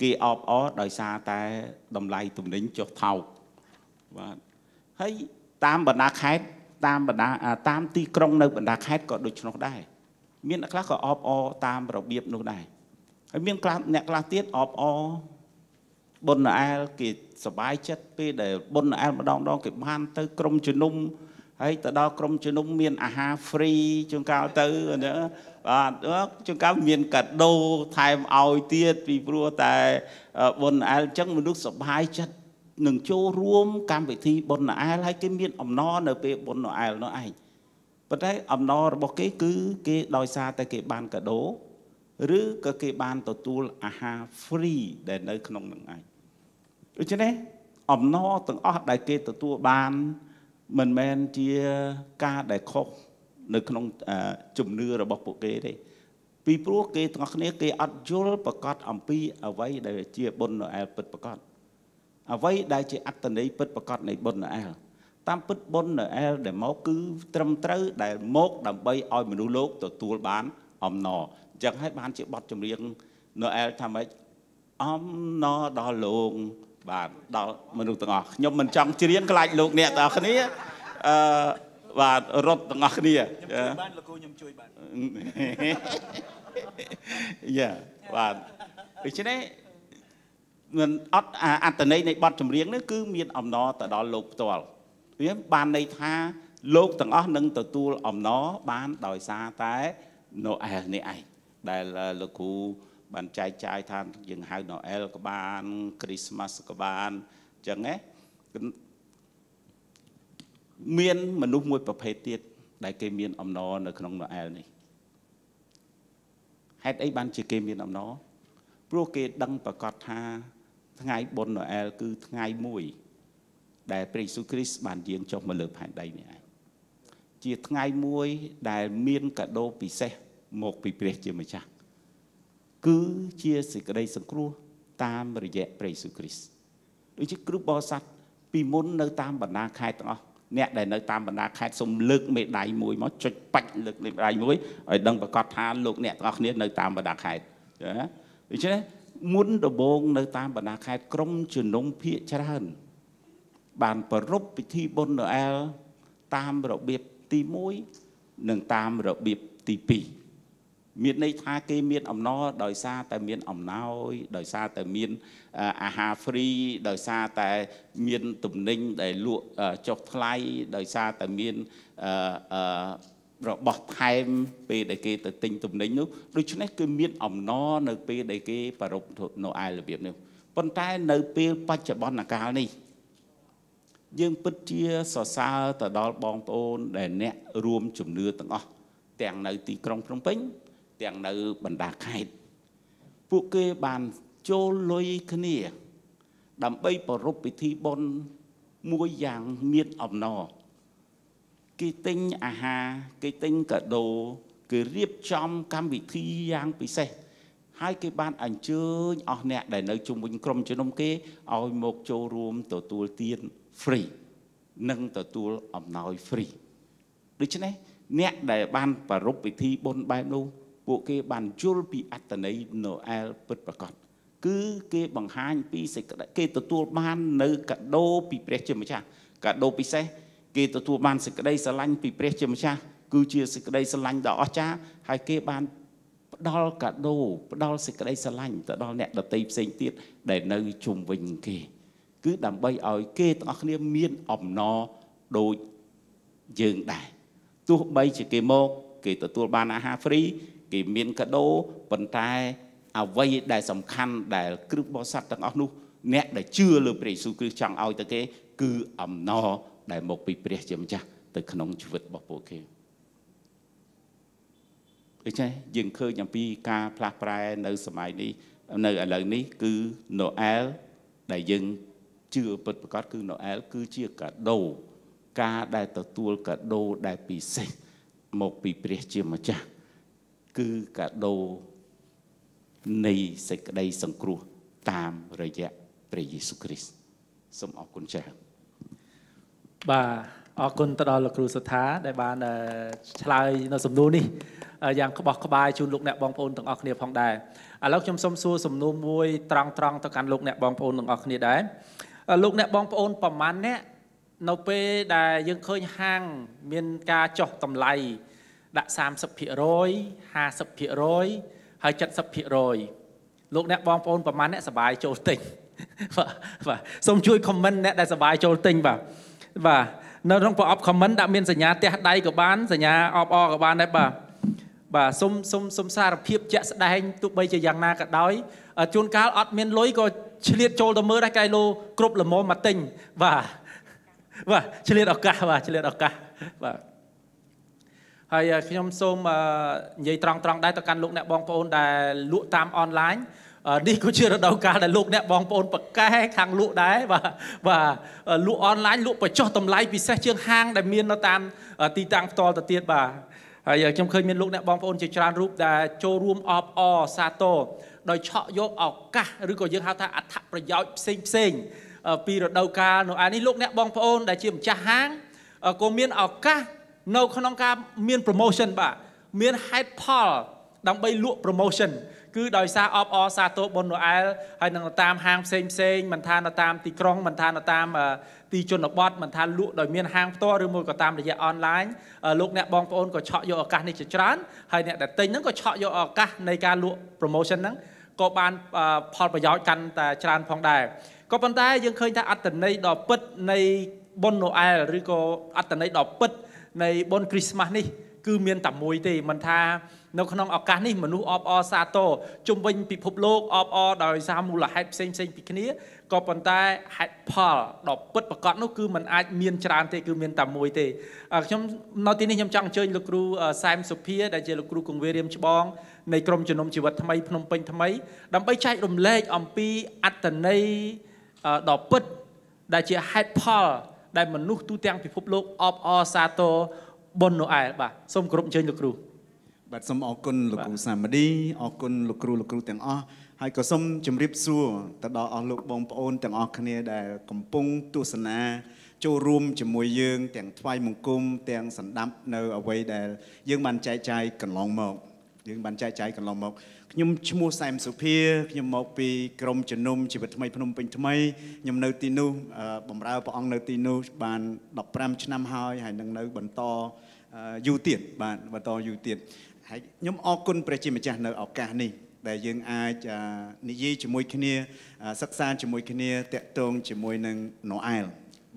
គេអបអរដោយសារតែតម្លៃទំនិញចុះថោកបាទហើយតាមបណ្ដាខេត្តតាមបណ្ដាតាមទីក្រុងនៅបណ្ដាខេត្តក៏ដូចនោះដែរមានអ្នកខ្លះក៏អបអរតាមរបៀបនោះដែរហើយមានខ្លះអ្នកខ្លះទៀតអបអរបុណ្យអែលគេសบายចិត្តពេលដែលបុណ្យអែលម្ដងដងគេបានទៅក្រុមជំនុំហើយទៅដល់ក្រុមជំនុំមានអាហារ free ជួនកាលទៅណា បាទជួនកាលមានកាដូថែមឲ្យទៀតពីព្រោះតែបុណ្យអែលចឹងមនុស្សសប្បាយចិត្តនឹងចូលរួមកម្មវិធីបុណ្យអែលហើយគេមានអំណរនៅពេលបុណ្យអែលនោះឯងប៉ុន្តែអំណររបស់គេគឺគេដោយសារតែគេបានកាដូឬក៏គេបានទទួលអាហារ free ដែលនៅក្នុងនឹងឯងដូច្នេះអំណរទាំងអស់ដែលគេទទួលបានមិនមែនជាការដែលខុស នៅក្នុងជំនឿរបស់ពួកគេទេពីព្រោះគេទាំងអស់គ្នាគេអត់យល់ប្រកាសអំពីអ្វីដែលជាបុណ្យណូអែលពិតប្រកបអ្វីដែលជាអត្តន័យពិតប្រកបនៃបុណ្យណូអែលតាមពិតបុណ្យណូអែលដែលមកគឺត្រឹមត្រូវដែលមកដើម្បីឲ្យមនុស្សលោកទទួលបានអំណរអញ្ចឹងហើយបានជាបទចម្រៀងណូអែលថាម៉េចអំណរដល់លោកបាទដល់មនុស្សទាំងអស់ខ្ញុំមិនចង់ច្រៀងខ្លាចលោកអ្នកទាំងអស់គ្នាអឺ បាទរត់ទាំងអស់គ្នាខ្ញុំជួយបានលោកគ្រូខ្ញុំជួយបានយ៉ាបាទដូច្នេះមិនអត់អត្តន័យនៃបទចម្រៀងនេះគឺមានអំណរទៅដល់លោកផ្ទាល់វាបានន័យថាលោកទាំងអស់នឹងទទួលអំណរបានដោយសារតែណូអែលនេះឯងដែលលោកគ្រូបានចែកចាយថាយើងហៅណូអែលក៏បានគ្រីស្មាស់ក៏បានអញ្ចឹងណា មានមនុស្សមួយប្រភេទទៀតដែលគេមានអំណរនៅក្នុងណូអែលនេះហេតុអីបានជាគេមានអំណរព្រោះគេដឹងប្រកាសថា ថ្ងៃបុណ្យណូអែលគឺថ្ងៃមួយ ដែលព្រះយេស៊ូវគ្រីស្ទបានយាងចុះមកលើផែនដីនេះឯងជាថ្ងៃមួយដែលមានកាដូពិសេសមកពីព្រះជាម្ចាស់គឺជាសេចក្តីសង្គ្រោះតាមរយៈព្រះយេស៊ូវគ្រីស្ទដូចជាគ្រូបរិស័ទពីមុននៅតាមបណ្ដាខេត្តទាំងអស់ អ្នកដែលនៅតាមបណ្ដាខេត្តសូមលើកមេដៃមួយមកចុចបាច់លើកមេដៃមួយឲ្យដឹងប្រកាសថាលោកអ្នកទាំងអស់គ្នានៅតាមបណ្ដាខេត្តចាដូច្នេះមុនដំបូងនៅតាមបណ្ដាខេត្តក្រុមជំនុំភាកច្រើន បានប្រពៃពិធីបុណ្យណូអែលតាមរបៀបទី1និងតាមរបៀបទី2 មានន័យថាគេមានអំណរដោយសារតែមានអំណោយដោយសារតែមានអាហារ free ដោយសារតែមានទំនិញដែលលក់ចុះថ្លៃដោយសារតែមានអឺរបស់ថែមពេលដែលគេទៅទិញទំនិញនោះដូច្នេះគឺមានអំណរនៅពេលដែលគេប្រពនៅឯរបៀបនេះប៉ុន្តែនៅពេលបច្ចុប្បន្នកាលនេះយើងពិតជាសរសើរទៅដល់បងប្អូនដែលអ្នករួមជំនឿទាំងអស់ទាំងនៅទីក្រុងភ្នំពេញ ទាំងនៅបណ្ដាខេត្តពួកគេបានចូលលុយគ្នា ដើម្បីប្រពៃពិធីបុណ្យមួយយ៉ាងមានអំណរគេទិញអាហារគេទិញកាដូគេរៀបចំកម្មវិធីយ៉ាងពិសេសហើយគេបានអញ្ជើញអស់អ្នកដែលនៅជុំវិញក្រុមជំនុំគេឲ្យមកចូលរួមទទួលទាន free និងទទួលអំណោយ free ដូច្នេះអ្នកដែលបានប្រពៃពិធីបុណ្យបែបនោះ ពួកគេបានយល់ពីអត្តន័យណូអែលពិតប្រាកដគឺគេបង្ហាញពីសេចក្តីគេទទួលបាននៅកាដូពីព្រះជាម្ចាស់កាដូពិសេសគេទទួលបានសេចក្តីស្រឡាញ់ពីព្រះជាម្ចាស់គឺជាសេចក្តីស្រឡាញ់ដ៏អស្ចារ្យហើយគេបានផ្ដល់កាដូផ្ដល់សេចក្តីស្រឡាញ់ទៅដល់អ្នកដតីផ្សេងទៀតដែលនៅជុំវិញគេ គឺដើម្បីឲ្យគេទាំងអស់គ្នាមានអំណរដូចយើងដែរទោះបីជាគេមកគេទទួលបានអាហារហ្វ្រី គេមានកាដូប៉ុន្តែអ្វីដែលសំខាន់ដែលគ្រឹះបរិស័ទទាំងអស់នោះអ្នកដែលជឿលើព្រះយេស៊ូវគ្រីស្ទចង់ឲ្យទៅគេ គឺអំណរដែលមកពីព្រះជាម្ចាស់ទៅក្នុងជីវិតរបស់ពួកគេដូច្នេះយើងឃើញអំពីការផ្លាស់ប្រែនៅសម័យនេះនៅឥឡូវនេះគឺណូអែលដែលយើងជឿពិតប្រាកដគឺណូអែលគឺជាកាដូការដែលទទួលកាដូដែលពិសេសមកពីព្រះជាម្ចាស់ គឺកាដូនៃសេចក្តីសង្គ្រោះតាមរយៈព្រះយេស៊ូវគ្រីស្ទសូមអរគុណចា៎បាទអរគុណទៅដល់លោកគ្រូសុថាដែលបានឆ្លើយនៅសំណួរនេះយ៉ាងក្បោះក្បាយជូនលោកអ្នកបងប្អូនទាំងអស់គ្នាផងដែរឥឡូវខ្ញុំសូមសួរសំណួរមួយត្រង់ត្រង់ទៅកាន់លោកអ្នកបងប្អូនទាំងអស់គ្នាដែរលោកអ្នកបងប្អូនប្រមាណអ្នកនៅពេលដែលយើងឃើញហាង មានការចុះតម្លៃ ដាក់30% 50%ហើយ70%លោកអ្នកបងប្អូនប្រហែលអ្នកសប្បាយចូលទិញបាទបាទសូមជួយ comment អ្នកដែលសប្បាយចូលទិញបាទបាទនៅក្នុងប្រអប់ comment ដាក់មានសញ្ញាទះដៃក៏បានសញ្ញាអបអក៏បានដែរបាទបាទសុំសុំសុំសារភាពជាក់ស្ដែងទោះបីជាយ៉ាងណាក៏ដោយជួនកាលអត់មានលុយក៏ឆ្លៀតចូលទៅមើលដែរកែឡូគ្រប់ល្មមមកទិញបាទបាទឆ្លៀតឱកាសបាទឆ្លៀតឱកាសបាទ ហើយខ្ញុំសូមនិយាយត្រង់ត្រង់ដែរទៅកាន់លោកអ្នកបងប្អូនដែលលក់តាមអនឡាញនេះក៏ជារដូវកាលដែលលោកអ្នកបងប្អូនប្រកែខាងលក់ដែរបាទបាទលក់អនឡាញលក់បញ្ចុះតម្លៃពិសេសជាងហាងដែលមាននៅតាមទីតាំងផ្ទាល់ទៅទៀតបាទហើយខ្ញុំឃើញមានលោកអ្នកបងប្អូនជាច្រើនរូបដែលចូលរួមអបអសាទរដោយឆក់យកឱកាសឬក៏យើងហៅថាអត្ថប្រយោជន៍ផ្សេងផ្សេងពីរដូវកាលនោះអានេះលោកអ្នកបងប្អូនដែលជាម្ចាស់ហាងក៏មានឱកាស នៅក្នុងការមាន promotion បាទមានហេតុផលដើម្បីលក់ promotion គឺដោយសារអបអសាទរបុណ្យណូអែលហើយនឹងតាមហាងផ្សេងផ្សេងមិនថានៅតាមទីក្រុងមិនថានៅតាមទីជនបទមិនថាលក់ដោយមានហាងផ្ទាល់ឬមួយក៏តាមរយៈអនឡាញលោកអ្នកបងប្អូនក៏ឆក់យកឱកាសនេះជាច្រើនហើយអ្នកដែលទិញហ្នឹងក៏ឆក់យកឱកាសនៃការលក់ promotion ហ្នឹងក៏បានផលប្រយោជន៍កាន់តែច្រើនផងដែរក៏ប៉ុន្តែយើងឃើញថាអត្តន័យដ៏ពិតនៃបុណ្យណូអែលឬក៏អត្តន័យដ៏ពិតនៃ បុណ្យគ្រីស្មាស់នេះគឺមានតែមួយទេមិនថានៅក្នុងឱកាសនេះមនុស្សអបអរសាទរជុំវិញពិភពលោកអបអរដោយសារមូលហេតុផ្សេងផ្សេងពីគ្នាក៏ប៉ុន្តែហេតុផលដ៏ពិតប្រាកដនោះគឺมันអាចមានច្រើនទេគឺមានតែមួយទេខ្ញុំនៅទីនេះខ្ញុំចង់អញ្ជើញលោកគ្រូសែមសុភាដែលជាលោកគ្រូគង្វារៀមច្បងនៃក្រុមជំនុំជីវិតថ្មីភ្នំពេញថ្មីដើម្បីចែករំលែកអំពីអត្តន័យដ៏ពិតដែលជាហេតុផល ដែលមនុស្សទូទាំងពិភពលោកអបអរសាទរបុណ្យណូអែលបាទសូមគោរពអញ្ជើញលោកគ្រូបាទសូមអរគុណលោកគ្រូសាមឌីអរគុណលោកគ្រូលោកគ្រូទាំងអស់ហើយក៏សូមជម្រាបសួរទៅដល់អស់លោកបងប្អូនទាំងអស់គ្នាដែលកំពុងទស្សនាចូលរួមជាមួយយើង ទាំងថ្វាយបង្គំទាំងសម្ដាប់នៅអ្វីដែលយើងបានចែកចាយកន្លងមក យើងបានចែកចាយកន្លងមកខ្ញុំឈ្មោះសែមសុភាខ្ញុំមកពីក្រមជំនុំជីវិតថ្មីភ្នំពេញថ្មីខ្ញុំនៅទីនោះបម្រើព្រះអង្គនៅទីនោះបាន15ឆ្នាំហើយហើយនឹងនៅបន្តយូរទៀតបាទបន្តយូរទៀតហើយខ្ញុំអរគុណព្រះជាម្ចាស់នៅឱកាសនេះដែលយើងអាចនិយាយជាមួយគ្នាសិក្សាជាមួយគ្នាតាក់ទងជាមួយនឹងណូអែល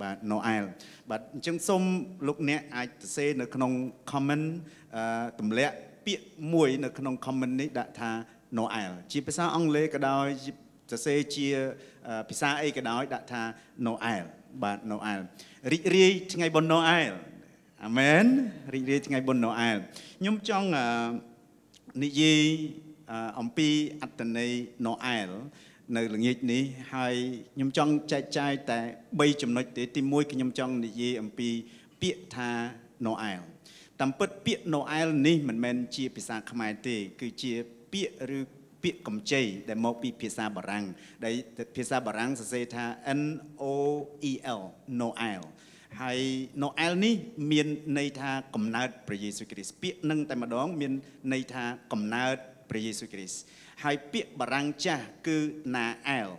បាទណូអែលបាទអញ្ចឹងសូមលោកអ្នកអាចសរសេរនៅក្នុង comment ទម្លាក់ ពាក្យមួយនៅក្នុង comment នេះដាក់ថា Noel ជាភាសាអង់គ្លេសក៏ដោយសរសេរជាភាសាអីក៏ដោយដាក់ថា Noel បាទ Noel រីករាយថ្ងៃបុណ្យ Noel អាមែនរីករាយថ្ងៃបុណ្យ Noel ខ្ញុំចង់និយាយអំពីអត្តន័យ Noel នៅល្ងាចនេះហើយខ្ញុំចង់ចែកចាយតែ3ចំណុចទេទី1ខ្ញុំចង់និយាយអំពីពាក្យថា Noel តាមពិតពាក្យ Noel នេះមិនមែនជាភាសាខ្មែរទេ គឺជាពាក្យឬពាក្យកម្ចីដែលមកពីភាសាបារាំងដែលភាសាបារាំងសរសេរថា N O E L Noel ហើយ Noel នេះមានន័យថាកំណើតព្រះយេស៊ូវគ្រីស្ទពាក្យនឹងតែម្ដងមានន័យថាកំណើតព្រះយេស៊ូវគ្រីស្ទហើយពាក្យបារាំងចាស់គឺ Nael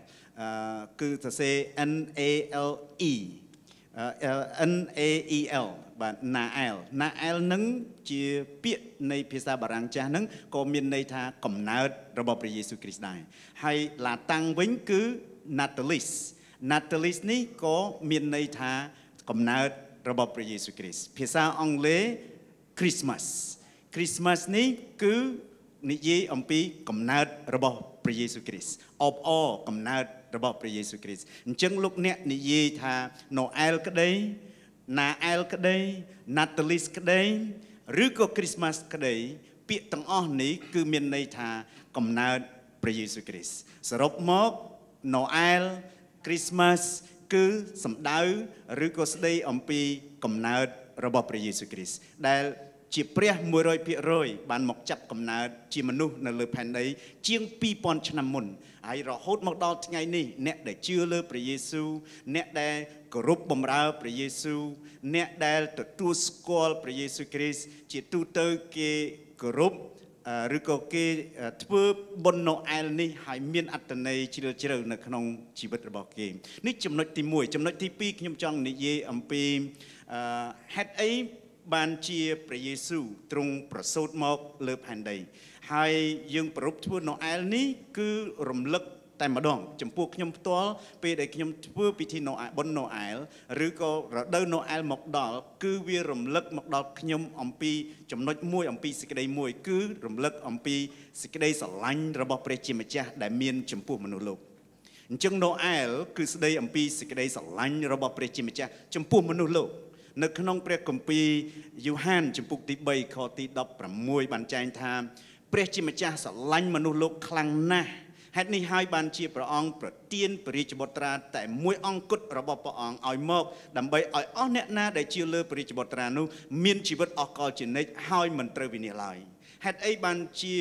គឺសរសេរ N A L E N A E L បាទ Nael Nael នឹងជាពាក្យនៃភាសាបារាំងចាស់នឹងក៏មានន័យថាកំណើតរបស់ព្រះយេស៊ូវគ្រីស្ទដែរហើយឡាតាំងវិញគឺ Natalis Natalis នេះក៏មានន័យថាកំណើតរបស់ព្រះយេស៊ូវគ្រីស្ទភាសាអង់គ្លេស Christmas Christmas នេះគឺនិយាយអំពីកំណើតរបស់ព្រះយេស៊ូវគ្រីស្ទអបអរកំណើតរបស់ព្រះយេស៊ូវគ្រីស្ទអញ្ចឹងលោកអ្នកនិយាយថា Noel ក្តី ណាអែលក្តីណាតាលីសក្តីឬក៏គ្រីស្មាស់ក្តីពាក្យទាំងអស់នេះគឺមានន័យថាកំណើតព្រះយេស៊ូវគ្រីស្ទសរុបមកណូអែលគ្រីស្មាស់គឺសំដៅឬក៏ស្ដីអំពីកំណើតរបស់ព្រះយេស៊ូវគ្រីស្ទដែលជាព្រះ100%បានមកចាប់កំណើតជាមនុស្សនៅលើផែនដីជាង2000ឆ្នាំមុនហើយរហូតមកដល់ថ្ងៃនេះអ្នកដែលជឿលើព្រះយេស៊ូវអ្នកដែល គោរពបម្រើព្រះយេស៊ូវអ្នកដែលទទួលស្គាល់ព្រះយេស៊ូវគ្រីស្ទជាទូទៅគេគោរពឬក៏គេធ្វើបុណ្យណូអែលនេះហើយមានអត្តន័យជ្រាលជ្រៅនៅក្នុងជីវិតរបស់គេនេះចំណុចទី1ចំណុចទី2ខ្ញុំចង់និយាយអំពីហេតុអីបានជាព្រះយេស៊ូវទ្រង់ប្រសូតមកលើផែនដីហើយយើងប្រពធ្វើណូអែលនេះគឺរំលឹក តែម្ដងចំពោះខ្ញុំផ្ទាល់ពេលដែលខ្ញុំធ្វើពិធីណូអែលបុណ្យណូអែលឬក៏រដូវណូអែលមកដល់គឺវារំលឹកមកដល់ខ្ញុំអំពីចំណុចមួយអំពីសេចក្តីមួយ គឺរំលឹកអំពីសេចក្តីស្រឡាញ់របស់ព្រះជាម្ចាស់ដែលមានចំពោះមនុស្សលោកអញ្ចឹងណូអែលគឺស្ដីអំពីសេចក្តីស្រឡាញ់របស់ព្រះជាម្ចាស់ចំពោះមនុស្សលោកនៅក្នុងព្រះគម្ពីរយូហានចំពុកទី3ខទី16បានចែងថា ព្រះជាម្ចាស់ស្រឡាញ់មនុស្សលោកខ្លាំងណាស់ ហេតុនេះហើយបានជាព្រះអង្គប្រទានព្រះរាជបុត្រាតែមួយអង្គគត់របស់ព្រះអង្គឲ្យមក ដើម្បីឲ្យអស់អ្នកណាដែលជឿលើព្រះរាជបុត្រានោះមានជីវិតអស់កលជានិច្ចហើយមិនត្រូវវិនាសឡើយហេតុអីបានជា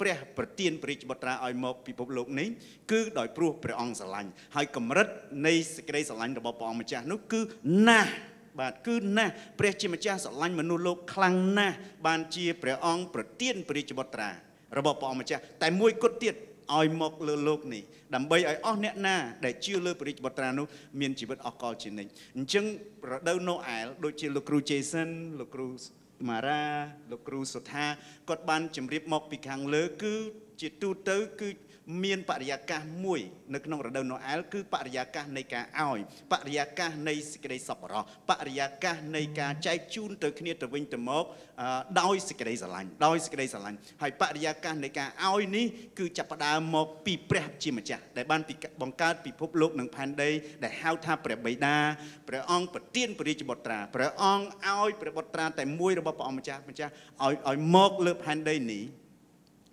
ព្រះប្រទានព្រះរាជបុត្រាឲ្យមកពិភពលោកនេះគឺដោយព្រោះព្រះអង្គស្រឡាញ់ហើយកម្រិតនៃសេចក្តីស្រឡាញ់របស់ព្រះអង្គម្ចាស់នោះគឺណាស់បាទគឺណាស់ព្រះជាម្ចាស់ស្រឡាញ់មនុស្សលោកខ្លាំងណាស់បានជាព្រះអង្គប្រទានព្រះរាជបុត្រារបស់ព្រះអង្គម្ចាស់តែមួយគត់ទៀត ឲ្យមកលើលោកនេះដើម្បីឲ្យអស់អ្នកណាដែលជឿលើព្រះរាជបុត្រានោះមានជីវិតអស់កលជានិច្ចអញ្ចឹងរដូវណូអែលដូចជាលោកគ្រូជេសិនលោកគ្រូម៉ារ៉ាលោកគ្រូសុថាគាត់បានជម្រាបមកពីខាងលើគឺជាទូទៅគឺ មានបរិយាកាសមួយនៅក្នុងរដូវណូអែលគឺបរិយាកាសនៃការឲ្យបរិយាកាសនៃសេចក្តីសប្បុរសបរិយាកាសនៃការចែកជូនទៅគ្នាទៅវិញទៅមកអឺដោយសេចក្តីស្រឡាញ់ដោយសេចក្តីស្រឡាញ់ហើយបរិយាកាសនៃការឲ្យនេះគឺចាប់ផ្ដើមមកពីព្រះជាម្ចាស់ដែលបានពីបង្កើតពិភពលោកនិងផែនដីដែលហៅថាព្រះបិតាព្រះអង្គប្រទានព្រះរាជបុត្រាព្រះអង្គឲ្យព្រះបុត្រាតែមួយរបស់ព្រះអង្គម្ចាស់ម្ចាស់ឲ្យឲ្យមកលើផែនដីនេះ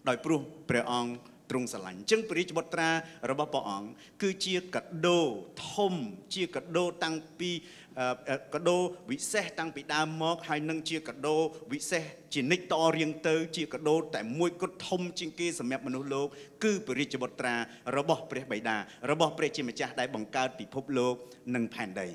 ដោយព្រោះព្រះអង្គ ទ្រង់ស្រឡាញ់អញ្ចឹងព្រះរាជបុត្រារបស់ព្រះអង្គគឺជាកដោធំជាកដោតាំងពីអឺកដោវិសេសតាំងពីដើមមកហើយនឹងជាកដោវិសេសជានិច្ចតរៀងទៅ ជាកដោតែមួយគត់ធំជាងគេសម្រាប់មនុស្សលោក គឺព្រះរាជបុត្រារបស់ព្រះបិតារបស់ព្រះជាម្ចាស់ដែលបង្កើតពិភពលោកនិងផែនដី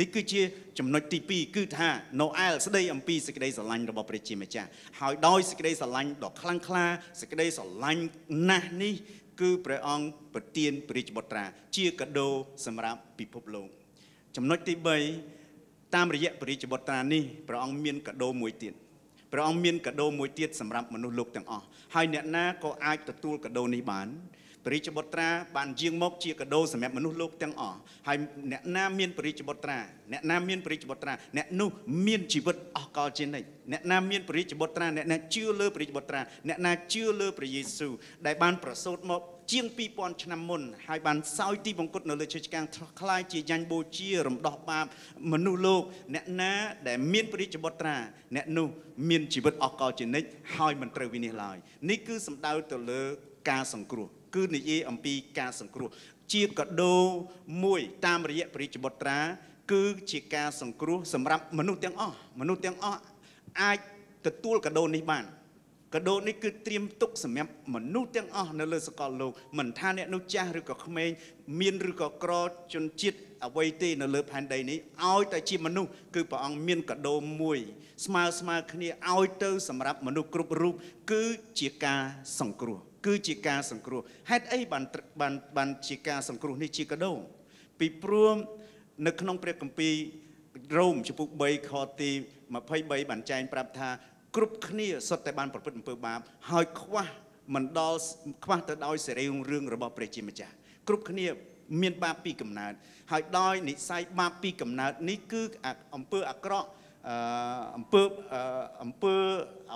នេះគឺជាចំណុចទី2គឺថាណូអែលស្ដីអំពីសេចក្តីស្រឡាញ់របស់ព្រះជាម្ចាស់ហើយដោយសេចក្តីស្រឡាញ់ដ៏ខ្លាំងក្លាសេចក្តីស្រឡាញ់ណាស់នេះ គឺព្រះអង្គប្រទានព្រះរាជបុត្រា ជាកដោសម្រាប់ពិភពលោកចំណុចទី3តាមរយៈព្រះរាជបុត្រានេះព្រះអង្គមានកដោមួយទៀតព្រះអង្គមានកដោមួយទៀតសម្រាប់មនុស្សលោកទាំងអស់ហើយអ្នកណាក៏អាចទទួលកដោនេះបាន ព្រះរាជបុត្រាបានយាងមកជាកដោសម្រាប់មនុស្សលោកទាំងអស់ហើយអ្នកណាមានព្រះរាជបុត្រាអ្នកណាមានព្រះរាជបុត្រាអ្នកនោះមានជីវិតអស់កលជានិច្ចអ្នកណាមានព្រះរាជបុត្រាអ្នកណាជឿលើព្រះរាជបុត្រាអ្នកណាជឿលើព្រះយេស៊ូវដែលបានប្រសូតមកជាង2000ឆ្នាំមុនហើយបានសោយទីបង្គត់នៅលើឈើឆ្កាងคล้ายជាយ៉ាញ់បូជារំដោះបាបមនុស្សលោកអ្នកណាដែលមានព្រះរាជបុត្រាអ្នកនោះមានជីវិតអស់កលជានិច្ចហើយមិនត្រូវវិនិច្ឆ័យឡើយនេះគឺសំដៅទៅលើការសង្គ្រោះ គឺនិយាយអំពីការសង្គ្រោះជាកដោមួយតាមរយៈព្រះរាជបុត្រា គឺជាការសង្គ្រោះសម្រាប់មនុស្សទាំងអស់មនុស្សទាំងអស់អាចទទួលកដោនេះបានកដោនេះគឺត្រៀមទុកសម្រាប់មនុស្សទាំងអស់នៅលើសកលលោកមិនថាអ្នកនោះចាស់ឬក៏ក្មេងមានឬក៏ក្រជនជាតិអ្វីទេនៅលើផែនដីនេះឲ្យតែជាមនុស្សគឺព្រះអង្គមានកដោមួយ ស្មើស្មើគ្នាឲ្យទៅសម្រាប់មនុស្សគ្រប់រូបគឺជាការសង្គ្រោះ គឺជាការសង្គ្រោះហេតុអីបានបានបានជាការសង្គ្រោះនេះជាកដោពីព្រោះនៅក្នុងព្រះគម្ពីររ៉ូមចំពុក3ខទី23បានចែងប្រាប់ថា គ្រប់គ្នាសុទ្ធតែបានប្រព្រឹត្តអំពើបាប ហើយខ្វះមិនដល់ខ្វះទៅដោយសេរីរុងរឿងរបស់ព្រះជាម្ចាស់គ្រប់គ្នាមានបាបពីកំណើតហើយដោយនិស័យបាបពីកំណើតនេះគឺអំពើអាក្រក់ អឺអំពើអំពើ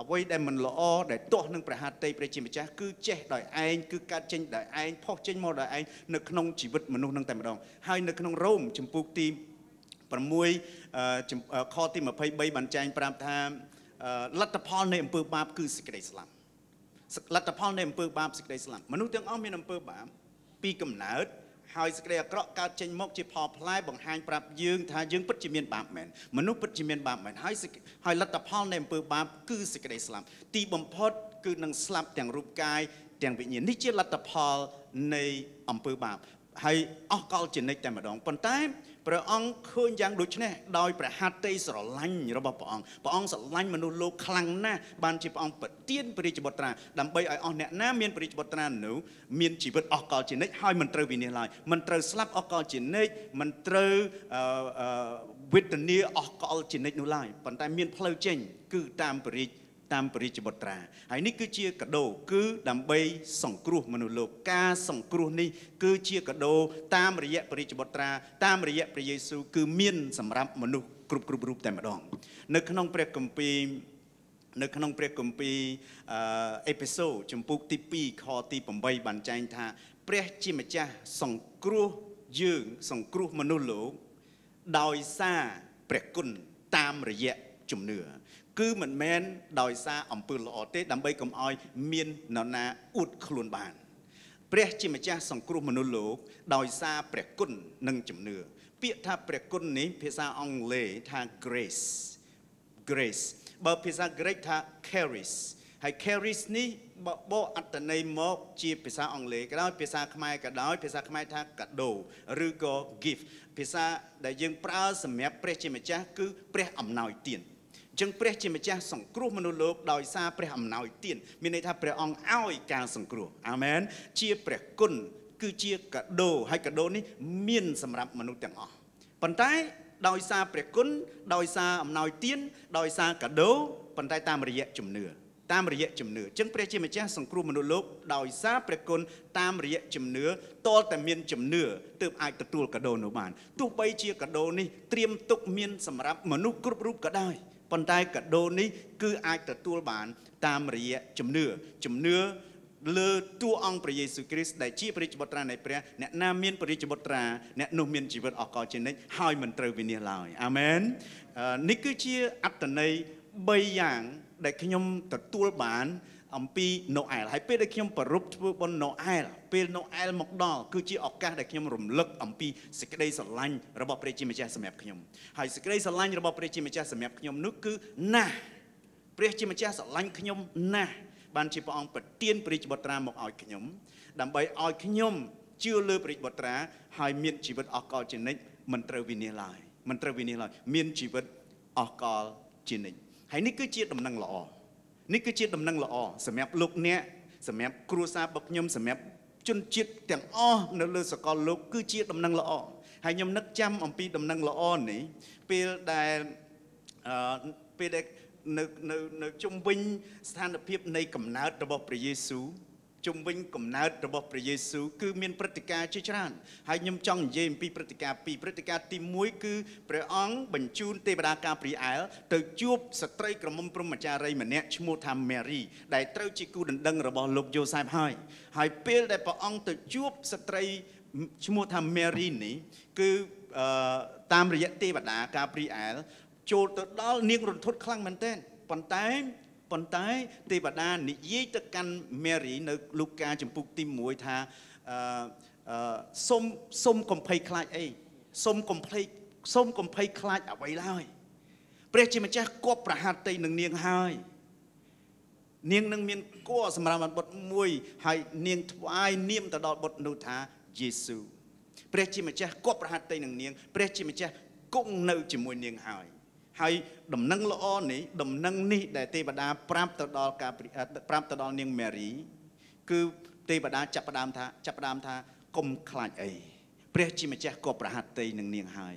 អ្វីដែលមិនល្អដែលទាស់នឹងព្រះハតីព្រះជាម្ចាស់គឺចេះដោយឯងគឺកើតចេញដោយឯងផុសចេញមកដោយឯងនៅក្នុងជីវិតមនុស្សនឹងតែម្ដងហើយនៅក្នុងរ៉ូមជំពូកទី6ខទី23បានចែងប្រាប់ថាលទ្ធផលនៃអំពើបាបគឺសេចក្តីស្លាប់លទ្ធផលនៃអំពើបាបសេចក្តីស្លាប់មនុស្សទាំងអស់មានអំពើបាបពីកំណើត ហើយសេចក្តីអាក្រក់កើតចេញមកជាផលផ្លែបង្ហាញប្រាប់យើងថាយើងពិតជាមានបាបមែនមនុស្សពិតជាមានបាបមែនហើយហើយលទ្ធផលនៃអំពើបាបគឺសេចក្តីស្លាប់ទីបំផុតគឺនឹងស្លាប់ទាំងរូបកាយទាំងវិញ្ញាណនេះជាលទ្ធផលនៃអំពើបាបហើយអស់កលជានិច្ចតែម្ដងប៉ុន្តែ ព្រះអង្គឃើញយ៉ាងដូចនេះដោយព្រះハត្តីស្រឡាញ់របស់ព្រះអង្គព្រះអង្គស្រឡាញ់មនុស្សលោកខ្លាំងណាស់បានជាព្រះអង្គប្រទានព្រះរាជបុត្រាដើម្បីឲ្យអស់អ្នកណាមានព្រះរាជបុត្រានោះមានជីវិតអស់កលជានិច្ចហើយមិនត្រូវវិនិច្ឆ័យឡើយមិនត្រូវស្លាប់អស់កលជានិច្ចមិនត្រូវវេទនាអស់កលជានិច្ចនោះឡើយប៉ុន្តែមានផ្លូវចេញគឺតាមព្រះរាជ តាមព្រះរាជបុត្រាហើយនេះគឺជាកដោគឺដើម្បីសង្គ្រោះមនុស្សលោកការសង្គ្រោះនេះគឺជាកដោតាមរយៈព្រះរាជបុត្រាតាមរយៈព្រះយេស៊ូវគឺមានសម្រាប់មនុស្សគ្រប់គ្រប់រូបតែម្ដង នៅក្នុងព្រះគម្ពីរនៅក្នុងព្រះគម្ពីរអេពីសូតចំពុកទី2ខទី8បានចែងថា ព្រះជាម្ចាស់សង្គ្រោះយើងសង្គ្រោះមនុស្សលោកដោយសារព្រះគុណតាមរយៈជំនឿ គឺមិនមែនដោយសារអំពើល្អទេ ដើម្បីកុំឲ្យមាននរណាអួតខ្លួនបានព្រះជាម្ចាស់សង្គ្រោះមនុស្សលោកដោយសារព្រះគុណនិងជំនឿពាក្យថាព្រះគុណនេះភាសាអង់គ្លេសថា grace grace បើភាសា Greek ថា charis ហើយ charis នេះបកអត្តន័យមកជាភាសាអង់គ្លេសក៏ដោយភាសាខ្មែរក៏ដោយភាសាខ្មែរថាកាដូឬក៏ gift ភាសាដែលយើងប្រើសម្រាប់ព្រះជាម្ចាស់គឺព្រះអំណោយទាន ចឹងព្រះជាម្ចាស់សង្គ្រោះមនុស្សលោកដោយសារព្រះអំណោយទានមានន័យថាព្រះអង្គឲ្យការសង្គ្រោះអាមែនជាព្រះគុណគឺជាកាដូហើយកាដូនេះមានសម្រាប់មនុស្សទាំងអស់ប៉ុន្តែដោយសារព្រះគុណដោយសារអំណោយទានដោយសារកាដូប៉ុន្តែតាមរយៈជំនឿតាមរយៈជំនឿអញ្ចឹងព្រះជាម្ចាស់សង្គ្រោះមនុស្សលោកដោយសារព្រះគុណតាមរយៈជំនឿតលតែមានជំនឿទើបអាចទទួលកាដូនោះបានទោះបីជាកាដូនេះត្រៀមទុកមានសម្រាប់មនុស្សគ្រប់រូបក៏ដោយ ប៉ុន្តែកាដូនេះគឺអាចទទួលបានតាមរយៈជំនឿជំនឿលើតួអង្គព្រះយេស៊ូវគ្រីស្ទដែលជាព្រះរាជបុត្រានៃព្រះអ្នកណាមានព្រះរាជបុត្រាអ្នកនោះមានជីវិតអកលជានិច្ចហើយមិនត្រូវវិនាសឡើយអាមែនអឺនេះគឺជាអត្តន័យ3យ៉ាងដែលខ្ញុំទទួលបាន អំពីណូអែលហើយពេលដែលខ្ញុំប្រពធ្វើបុណ្យណូអែលពេលណូអែលមកដល់គឺជាឱកាសដែលខ្ញុំរំលឹកអំពីសេចក្តីស្រឡាញ់របស់ព្រះជាម្ចាស់សម្រាប់ខ្ញុំហើយសេចក្តីស្រឡាញ់របស់ព្រះជាម្ចាស់សម្រាប់ខ្ញុំនោះគឺណាស់ព្រះជាម្ចាស់ស្រឡាញ់ខ្ញុំណាស់បានជាព្រះអង្គប្រទានព្រះរាជបុត្រាមកឲ្យខ្ញុំ ដើម្បីឲ្យខ្ញុំជឿលើព្រះរាជបុត្រាហើយមានជីវិតអស់កលជានិច្ចមិនត្រូវវិនាសឡើយមិនត្រូវវិនាសឡើយមានជីវិតអស់កលជានិច្ចហើយនេះគឺជាដំណឹងល្អ នេះគឺជាដំណឹងល្អសម្រាប់លោកអ្នកសម្រាប់គ្រួសាររបស់ខ្ញុំសម្រាប់ជនជាតិទាំងអស់នៅលើសកលលោកគឺជាដំណឹងល្អហើយខ្ញុំនឹកចាំអំពីដំណឹងល្អនេះពេលដែលអឺពេលដែលនៅនៅនៅជុំវិញស្ថានភាពនៃកំណើតរបស់ព្រះយេស៊ូវ ជុំវិញកំណើតរបស់ព្រះយេស៊ូវគឺមានព្រឹត្តិការណ៍ជាច្រើនហើយខ្ញុំចង់និយាយអំពីព្រឹត្តិការណ៍ពីរព្រឹត្តិការណ៍ទី1គឺព្រះអង្គបញ្ជូនទេវតាកាព្រីអែលទៅជួបស្ត្រីក្រមុំព្រហ្មចារីម្នាក់ឈ្មោះថាមេរីដែលត្រូវជាគូដណ្ដឹងរបស់លោកយូសែបហើយហើយពេលដែលព្រះអង្គទៅជួបស្ត្រីឈ្មោះថាមេរីនេះគឺអឺតាមរយៈទេវតាកាព្រីអែលចូលទៅដល់នាងរន្ធត់ខ្លាំងមែនទែនប៉ុន្តែ ប៉ុន្តែទេវតានិយាយទៅកាន់មេរីនៅលូកាចំពុកទី1ថាអឺអឺសុំសុំកំភៃខ្លាចអីសុំកំភៃសុំកំភៃខ្លាចអ្វីឡើយព្រះជាម្ចាស់គប់ប្រហារតីនឹងនាងហើយ នាងនឹងមានគួរសម្រាប់បុត្រមួយហើយនាងថ្វាយនាមទៅដល់បុត្រនោះថាយេស៊ូវព្រះជាម្ចាស់គប់ប្រហារតីនឹងនាងព្រះជាម្ចាស់គង់នៅជាមួយនាងហើយ ហើយដំណឹងល្អនេះដំណឹងនេះដែលទេវតាប្រាប់ទៅដល់ការប្រាប់ទៅដល់នាងមេរី គឺទេវតាចាប់ផ្ដើមថាចាប់ផ្ដើមថាកុំខ្លាចអីព្រះជាម្ចាស់ក៏ប្រហាត់តីនឹងនាងហើយ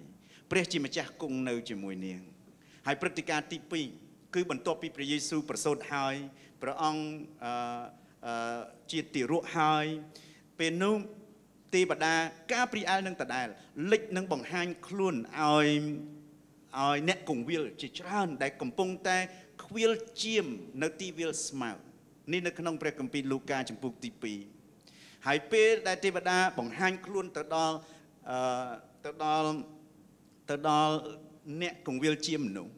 ព្រះជាម្ចាស់គង់នៅជាមួយនាង ហើយព្រឹត្តិការណ៍ទី2គឺបន្ទាប់ពីព្រះយេស៊ូវប្រសូតហើយព្រះអង្គអឺអឺជាទារកហើយពេលនោះទេវតាការព្រីអែលនឹងដដែលលិចនឹងបង្ហាញខ្លួនឲ្យ ឲ្យអ្នកកងវិលជាច្រើន ដែលកំពុងតែខ្វៀលជាមនៅទីវាលស្មៅនេះនៅក្នុងព្រះគម្ពីរលូកាចំពុកទី2ហើយពេលដែលទេវតាបង្ហាញខ្លួនទៅដល់អឺទៅដល់ទៅដល់អ្នកកងវិលជាមនោះ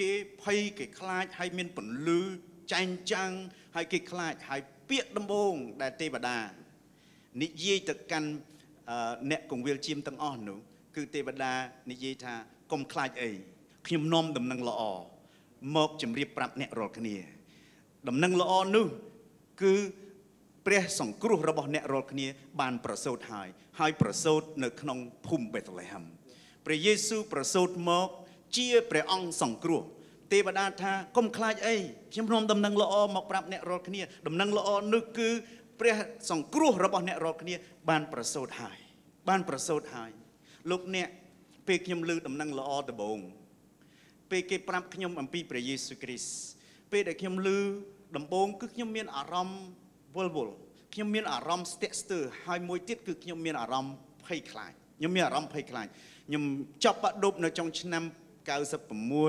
គេភ័យគេខ្លាចហើយមានពន្លឺចែងចាំងហើយគេខ្លាចហើយពាក្យដំបូងដែលទេវតានិយាយទៅកាន់អ្នកកងវិលជាមទាំងអស់នោះគឺទេវតានិយាយថា កុំខ្លាចអីខ្ញុំនាំដំណឹងល្អមកជម្រាបប្រាប់អ្នករាល់គ្នា ដំណឹងល្អនោះគឺព្រះសង្គ្រោះរបស់អ្នករាល់គ្នា បានប្រសូតហើយហើយប្រសូតនៅក្នុងភូមិបេតលេហឹមព្រះយេស៊ូវប្រសូតមកជាព្រះអង្គសង្គ្រោះទេវតាថាកុំខ្លាចអីខ្ញុំនាំដំណឹងល្អមកប្រាប់អ្នករាល់គ្នា ដំណឹងល្អនោះគឺព្រះសង្គ្រោះរបស់អ្នករាល់គ្នា បានប្រសូតហើយបានប្រសូតហើយលោកអ្នក ពេលខ្ញុំលើដំណឹងល្អដំបូងពេលគេប្រាប់ខ្ញុំអំពីព្រះយេស៊ូវគ្រីស្ទពេលដែលខ្ញុំលើដំបូងគឺខ្ញុំមានអារម្មណ៍វល់វល់ខ្ញុំមានអារម្មណ៍ស្ទាក់ស្ទើរហើយមួយទៀតគឺខ្ញុំមានអារម្មណ៍ភ័យខ្លាចខ្ញុំមានអារម្មណ៍ភ័យខ្លាចខ្ញុំចប់បាក់ឌុបនៅចុងឆ្នាំ96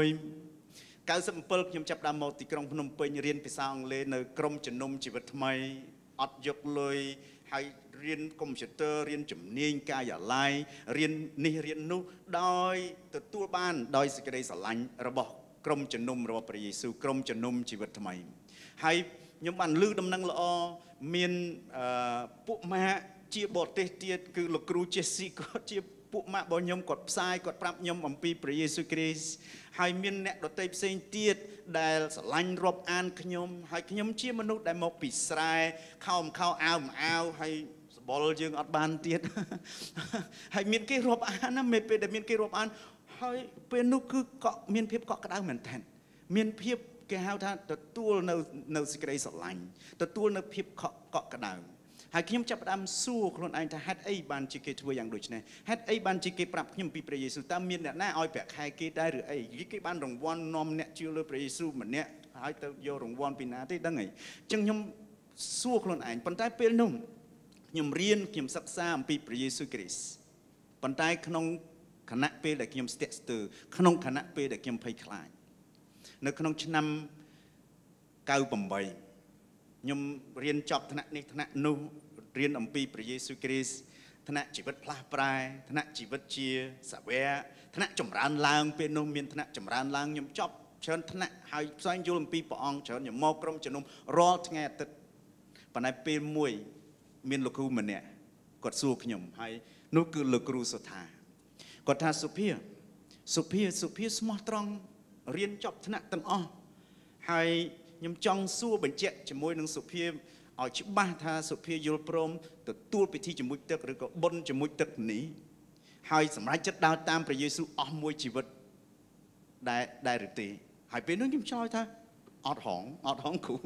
97ខ្ញុំចាប់ដើមមកទីក្រុងភ្នំពេញរៀនភាសាអង់គ្លេសនៅក្រមជំនុំជីវិតថ្មីអត់យកលុយហើយ រៀនកុំព្យូទ័ររៀនជំនាញកាយឡាយរៀននេះរៀននោះដោយទទួលបានដោយសេចក្តីស្រឡាញ់របស់ក្រុមជំនុំរបស់ព្រះយេស៊ូវក្រុមជំនុំជីវិតថ្មីហើយខ្ញុំបានលើដំណឹងល្អមានអឺពួកម៉ាក់ជាបរទេសទៀតគឺលោកគ្រូជេស៊ីគាត់ជាពួកម៉ាក់របស់ខ្ញុំគាត់ផ្សាយគាត់ប្រាប់ខ្ញុំអំពីព្រះយេស៊ូវគ្រីស្ទហើយមានអ្នកដទៃផ្សេងទៀតដែលស្រឡាញ់រាប់អានខ្ញុំហើយខ្ញុំជាមនុស្សដែលមកពីស្រែខោមខោអាវអាវហើយ បុលយើងអត់បានទៀតហើយមានគេរាប់អានណាមេពេលដែលមានគេរាប់អានហើយពេលនោះគឺកក់មានភាពកក់ក្ដៅមែនទែនមានភាពគេហៅថាទទួលនៅនៅសេចក្តីស្រឡាញ់ទទួលនៅភាពកក់ក្ដៅហើយខ្ញុំចាប់ផ្ដើមសួរខ្លួនឯងថាហេតុអីបានជាគេធ្វើយ៉ាងដូចនេះហេតុអីបានជាគេប្រាប់ខ្ញុំពីព្រះយេស៊ូវតើមានអ្នកណាឲ្យប្រាក់ខែគេដែរឬអីគេបានរង្វាន់នាំអ្នកជឿលើព្រះយេស៊ូវម្នាក់ហើយទៅយករង្វាន់ពីណាទេដឹងហើយអញ្ចឹងខ្ញុំសួរខ្លួនឯងប៉ុន្តែពេលនោះ ខ្ញុំរៀនខ្ញុំសិក្សាអំពីព្រះយេស៊ូវគ្រីស្ទប៉ុន្តែក្នុងខណៈពេលដែលខ្ញុំស្ទាក់ស្ទើរក្នុងខណៈពេលដែលខ្ញុំភ័យខ្លាចនៅក្នុងឆ្នាំ98ខ្ញុំរៀនចប់ថ្នាក់នេះថ្នាក់នោះរៀនអំពីព្រះយេស៊ូវគ្រីស្ទថ្នាក់ជីវិតផ្លាស់ប្រែថ្នាក់ជីវិតជាសាវកថ្នាក់ចម្រើនឡើងពេលនោះមានថ្នាក់ចម្រើនឡើងខ្ញុំចប់ច្រើនថ្នាក់ហើយផ្សេងយល់អំពីព្រះអង្គច្រើនខ្ញុំមកក្រុមជំនុំរាល់ថ្ងៃអាទិត្យប៉ុន្តែពេលមួយ មានលោកគ្រូម្នាក់គាត់សួរខ្ញុំហើយនោះគឺលោកគ្រូសុថាគាត់ថាសុភាសុភាសុភាស្មោះត្រង់រៀនចប់ថ្នាក់ទាំងអស់ហើយខ្ញុំចង់សួរបញ្ជាក់ជាមួយនឹងសុភាឲ្យច្បាស់ថាសុភាយល់ព្រមទទួលពិធីជាមួយទឹកឬក៏បុណ្យជាមួយទឹកនេះហើយសម្រាប់ចិត្តដើរតាមព្រះយេស៊ូវអស់មួយជីវិតដែលដែលឬទេហើយពេលនោះខ្ញុំឆ្លើយថាអត់ហងអត់ហងគ្រូ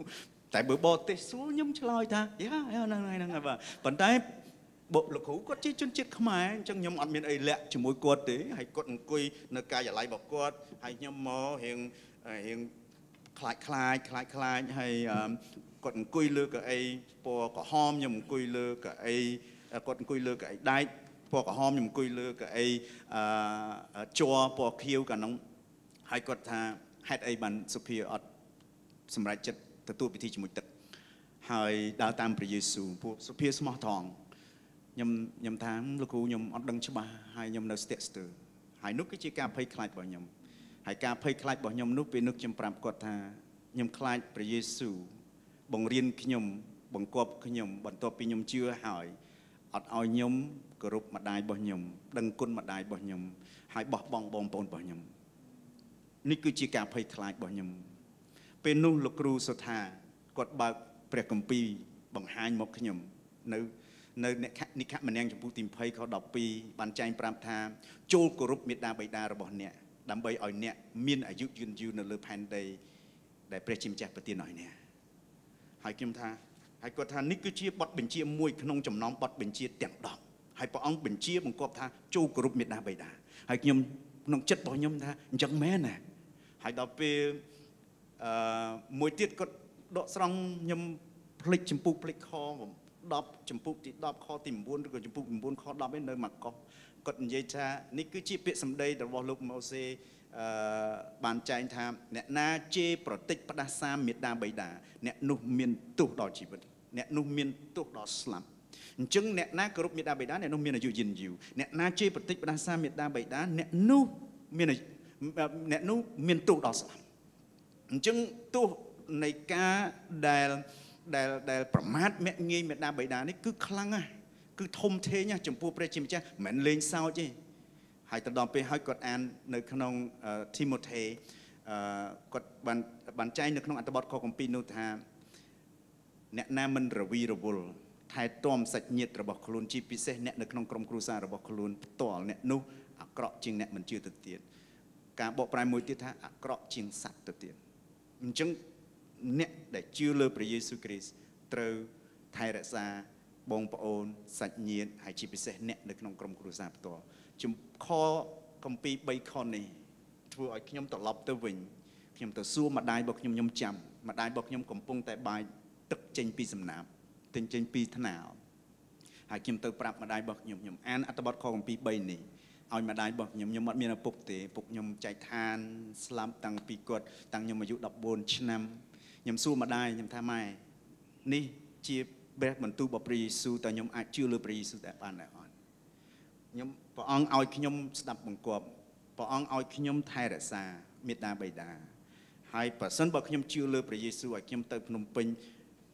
តែបើបរទេសសួរខ្ញុំឆ្លើយថាយ៉ាហ្នឹងហើយហ្នឹងហើយបាទប៉ុន្តែបុកលោកគ្រូគាត់ជាជនជាតិខ្មែរអញ្ចឹងខ្ញុំអត់មានអីលាក់ជាមួយគាត់ទេហើយគាត់អង្គុយនៅការិយាល័យរបស់គាត់ហើយខ្ញុំមករៀងរៀងខ្លាចខ្លាចខ្លាចខ្លាចហើយគាត់អង្គុយលើកៅអីពណ៌ក្រហមខ្ញុំអង្គុយលើកៅអីគាត់អង្គុយលើកៅអីដែកពណ៌ក្រហមខ្ញុំអង្គុយលើកៅអីអឺជ័រពណ៌ខៀវកាលនោះហើយគាត់ថាហេតុអីបានសុភាអត់សម្រេចចិត្ត ទទួលពិធីជាមួយទឹក ហើយដើរតាមព្រះយេស៊ូវពួកសុភាស្មោះត្រង់ខ្ញុំខ្ញុំថាលោកគ្រូខ្ញុំអត់ដឹងច្បាស់ហើយខ្ញុំនៅស្ទាក់ស្ទើរហើយនោះគឺជាការភ័យខ្លាចរបស់ខ្ញុំហើយការភ័យខ្លាចរបស់ខ្ញុំនោះពេលនោះខ្ញុំប្រាប់គាត់ថាខ្ញុំខ្លាចព្រះយេស៊ូវបង្រៀនខ្ញុំបង្គាប់ខ្ញុំបន្ទាប់ពីខ្ញុំជឿហើយអត់ឲ្យខ្ញុំគោរពម្ដាយរបស់ខ្ញុំដឹងគុណម្ដាយរបស់ខ្ញុំហើយបោះបង់បងប្អូនរបស់ខ្ញុំនេះគឺជាការភ័យខ្លាចរបស់ខ្ញុំ ពេលនោះលោកគ្រូសុថាគាត់បើកព្រះគម្ពីរបង្ហាញមកខ្ញុំនៅនៅនិខមនាងចំពោះទី20ខ12បានចែងប្រាប់ថាចូលគោរពមេត្តាបិតារបស់អ្នកដើម្បីឲ្យអ្នកមានអាយុយឺនយូរនៅលើផែនដីដែលព្រះជាម្ចាស់ប្រទានឲ្យអ្នកហើយខ្ញុំថាហើយគាត់ថានេះគឺជាបទបញ្ជាមួយក្នុងចំណោមបទបញ្ជាទាំង10ហើយព្រះអង្គបញ្ជាបង្គាប់ថាចូលគោរពមេត្តាបិតាហើយខ្ញុំក្នុងចិត្តរបស់ខ្ញុំថាអញ្ចឹងមែនណាហើយដល់ពេល អឺមួយទៀតគាត់ដកស្រង់ខ្ញុំភ្លេចចម្ពោះភ្លេចខ10ចម្ពោះទី10ខទី9ឬក៏ចម្ពោះ9ខ10ឯនៅមកកោះគាត់និយាយថានេះគឺជាពាក្យសម្ដីរបស់លោកម៉ូសេអឺបានចែងថាអ្នកណាជេរប្រតិចផ្ដាសាមេដាបៃតាអ្នកនោះមានទោសដល់ជីវិតអ្នកនោះមានទោសដល់ស្លាប់អញ្ចឹងអ្នកណាគោរពមេដាបៃតាអ្នកនោះមានអាយុយឺនយូរអ្នកណាជេរប្រតិចផ្ដាសាមេដាបៃតាអ្នកនោះមានអ្នកនោះមានទោសដល់ស្លាប់ អញ្ចឹងទោសនៃការដែលដែលដែលប្រមាថមាក់ងាយមេដាបៃតានេះគឺខ្លាំងណាស់គឺធំធេងណាស់ចំពោះព្រះជាម្ចាស់មិនមែនលេងសើចទេហើយទៅដល់ពេលហើយគាត់អាននៅក្នុងធីម៉ូថេអឺគាត់បានបានចែងនៅក្នុងអត្ថបទខគម្ពីរនោះថាអ្នកណាមិនរវីរវល់ថែទាំសាច់ញាតិរបស់ខ្លួនជាពិសេសអ្នកនៅក្នុងក្រុមគ្រួសាររបស់ខ្លួនផ្ទាល់អ្នកនោះអាក្រក់ជាងអ្នកមិនជឿទៅទៀតការបកប្រែមួយទៀតថាអាក្រក់ជាងសត្វទៅទៀត អញ្ចឹងអ្នកដែលជឿលើព្រះយេស៊ូវគ្រីស្ទត្រូវថែរក្សាបងប្អូនសាច់ញាតិហើយជាពិសេសអ្នកនៅក្នុងក្រុមគ្រួសារផ្ទាល់ជំខកំពី3ខនេះធ្វើឲ្យខ្ញុំត្រឡប់ទៅវិញខ្ញុំទៅសួរម្ដាយរបស់ខ្ញុំខ្ញុំចាំម្ដាយរបស់ខ្ញុំកំពុងតែបាយទឹកចេញពីសំណាបទិញចេញពីថ្នាលហើយខ្ញុំទៅប្រាប់ម្ដាយរបស់ខ្ញុំខ្ញុំអានអត្ថបទខកំពី3នេះ ឲ្យម្ដាយរបស់ខ្ញុំខ្ញុំអត់មានឪពុកទេឪពុកខ្ញុំចែកឋានស្លាប់តាំងពីគាត់តាំងខ្ញុំអាយុ14ឆ្នាំខ្ញុំសួរម្ដាយខ្ញុំថាម៉ែនេះជាព្រះបន្ទូលរបស់ព្រះយេស៊ូវតើខ្ញុំអាចជឿលើព្រះយេស៊ូវដែរបានដែរអត់ខ្ញុំព្រះអង្គឲ្យខ្ញុំស្ដាប់បង្គាប់ព្រះអង្គឲ្យខ្ញុំថែរក្សាមេត្តាបិតាហើយបើសិនបើខ្ញុំជឿលើព្រះយេស៊ូវឲ្យខ្ញុំទៅភ្នំពេញ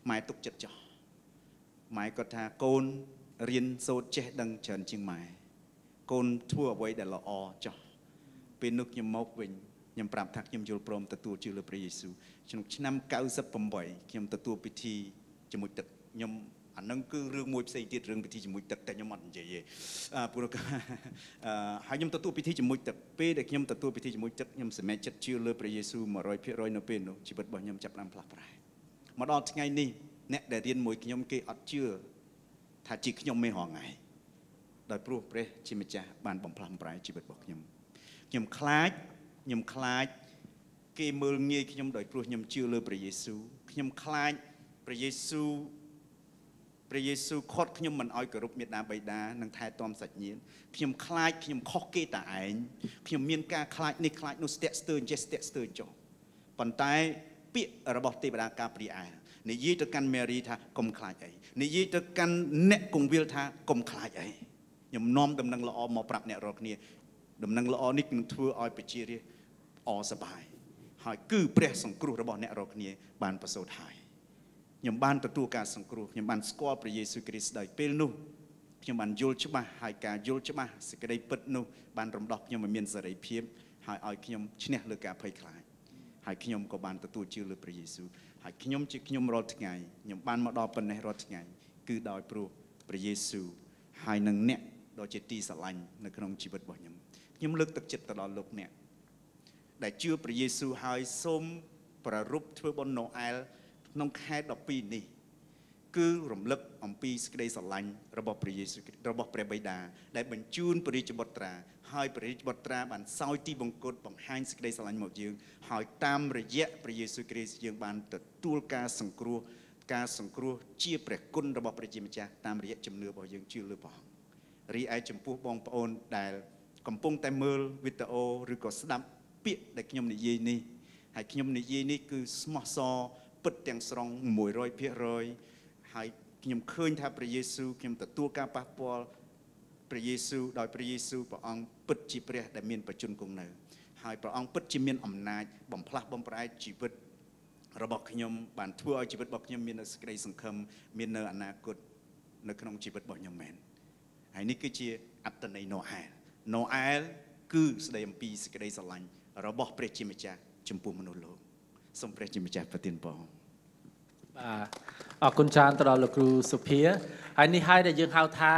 ម៉ែទុកចិត្តចោះម៉ែគាត់ថាកូនរៀនសូត្រចេះដឹងច្រើនជាងម៉ែ កូនធ្វើអ្វីដែលល្អចោះពេលនោះខ្ញុំមកវិញខ្ញុំប្រាប់ថាខ្ញុំយល់ព្រមទទួលជឿលើព្រះយេស៊ូវក្នុងឆ្នាំ98ខ្ញុំទទួលពិធីជាមួយទឹកខ្ញុំអានឹងគឺរឿងមួយផ្សេងទៀតរឿងពិធីជាមួយទឹកតែខ្ញុំអត់និយាយទេព្រោះហើយខ្ញុំទទួលពិធីជាមួយទឹកពេលដែលខ្ញុំទទួលពិធីជាមួយទឹកខ្ញុំសម្រេចចិត្តជឿលើព្រះយេស៊ូវ100%នៅពេលនោះជីវិតរបស់ខ្ញុំចាប់ផ្ដើមផ្លាស់ប្រែមកដល់ថ្ងៃនេះអ្នកដែលរៀនមួយខ្ញុំគេអត់ជឿថាជាខ្ញុំមេរងថ្ងៃ ដោយព្រោះព្រះជាម្ចាស់បានបំផ្លាស់បំប្រែជីវិតរបស់ខ្ញុំខ្ញុំខ្លាចខ្ញុំខ្លាច គេមើលងាយខ្ញុំដោយព្រោះខ្ញុំជឿលើព្រះយេស៊ូវខ្ញុំខ្លាចព្រះយេស៊ូវព្រះយេស៊ូវខត់ខ្ញុំមិនឲ្យគោរពមេដាបៃតានិងថែទាំសាច់ញាតិខ្ញុំខ្លាចខ្ញុំខុសគេតាឯងខ្ញុំមានការខ្លាចនេះខ្លាចនោះស្ទាក់ស្ទើរចេះស្ទាក់ស្ទើរចុះប៉ុន្តែពាក្យរបស់ទេវតាការព្រីអែនិយាយទៅកាន់មេរីថាកុំខ្លាចអីនិយាយទៅកាន់អ្នកគង្វាលថាកុំខ្លាចអី ខ្ញុំនាំដំណឹងល្អមកប្រាប់អ្នករាល់គ្នាដំណឹងល្អនេះនឹងធ្វើឲ្យប្រជារាស្ត្រអសប្បាយហើយគឺព្រះសង្គ្រោះរបស់អ្នករាល់គ្នា បានប្រសូតហើយខ្ញុំបានទទួលការសង្គ្រោះខ្ញុំបានស្គាល់ព្រះយេស៊ូវគ្រីស្ទដោយពេលនោះខ្ញុំបានយល់ច្បាស់ហើយការយល់ច្បាស់សេចក្តីពិតនោះបានរំដោះខ្ញុំឲ្យមានសេរីភាពហើយឲ្យខ្ញុំឈ្នះលើការភ័យខ្លាចហើយខ្ញុំក៏បានទទួលជឿលើព្រះយេស៊ូវហើយខ្ញុំជាខ្ញុំរាល់ថ្ងៃខ្ញុំបានមកដល់ប៉ុណ្ណេះរាល់ថ្ងៃគឺដោយព្រោះព្រះយេស៊ូវហើយនឹងអ្នក ដ៏ជាទីស្រឡាញ់នៅក្នុងជីវិតរបស់ខ្ញុំខ្ញុំលើកទឹកចិត្តទៅដល់លោកអ្នកដែលជឿព្រះយេស៊ូវហើយសូមប្រារព្ធធ្វើបុណ្យណូអែលក្នុងខែ12នេះ គឺរំលឹកអំពីសេចក្តីស្រឡាញ់របស់ព្រះយេស៊ូវរបស់ព្រះបិតាដែលបញ្ជូនព្រះរាជបុត្រាហើយព្រះរាជបុត្រាបានសោយទីបង្គត់បង្ហាញសេចក្តីស្រឡាញ់មកយើងហើយតាមរយៈព្រះយេស៊ូវគ្រីស្ទយើងបានទទួលការសង្គ្រោះការសង្គ្រោះជាព្រះគុណរបស់ព្រះជាម្ចាស់តាមរយៈជំនឿរបស់យើងជឿលើព្រះអង្គ រីឯចំពោះបងប្អូនដែលកំពុងតែមើលវីដេអូឬក៏ស្ដាប់ពាក្យដែលខ្ញុំនិយាយនេះហើយខ្ញុំនិយាយនេះគឺស្មោះសរពិតទាំងស្រុង100%ហើយខ្ញុំឃើញថាព្រះយេស៊ូវខ្ញុំទទួលការប៉ះពាល់ព្រះយេស៊ូវដោយព្រះយេស៊ូវព្រះអង្គពិតជាព្រះដែលមានបច្ចុប្បន្នគង់នៅ ហើយព្រះអង្គពិតជាមានអំណាចបំផ្លាស់បំប្រែជីវិតរបស់ខ្ញុំបានធ្វើឲ្យជីវិតរបស់ខ្ញុំមាននូវសេចក្តីសង្ឃឹមមាននៅអនាគតនៅក្នុងជីវិតរបស់ខ្ញុំមែន ហើយនេះគឺជាអត្តន័យណូអែលណូអែលគឺស្ដីអំពីសេចក្តីស្រឡាញ់របស់ព្រះជាម្ចាស់ចំពោះមនុស្សលោកសូមព្រះជាម្ចាស់ប្រទានពរបាទអរគុណច្រើនទៅដល់លោកគ្រូសុភាហើយនេះហើយដែលយើងហៅថា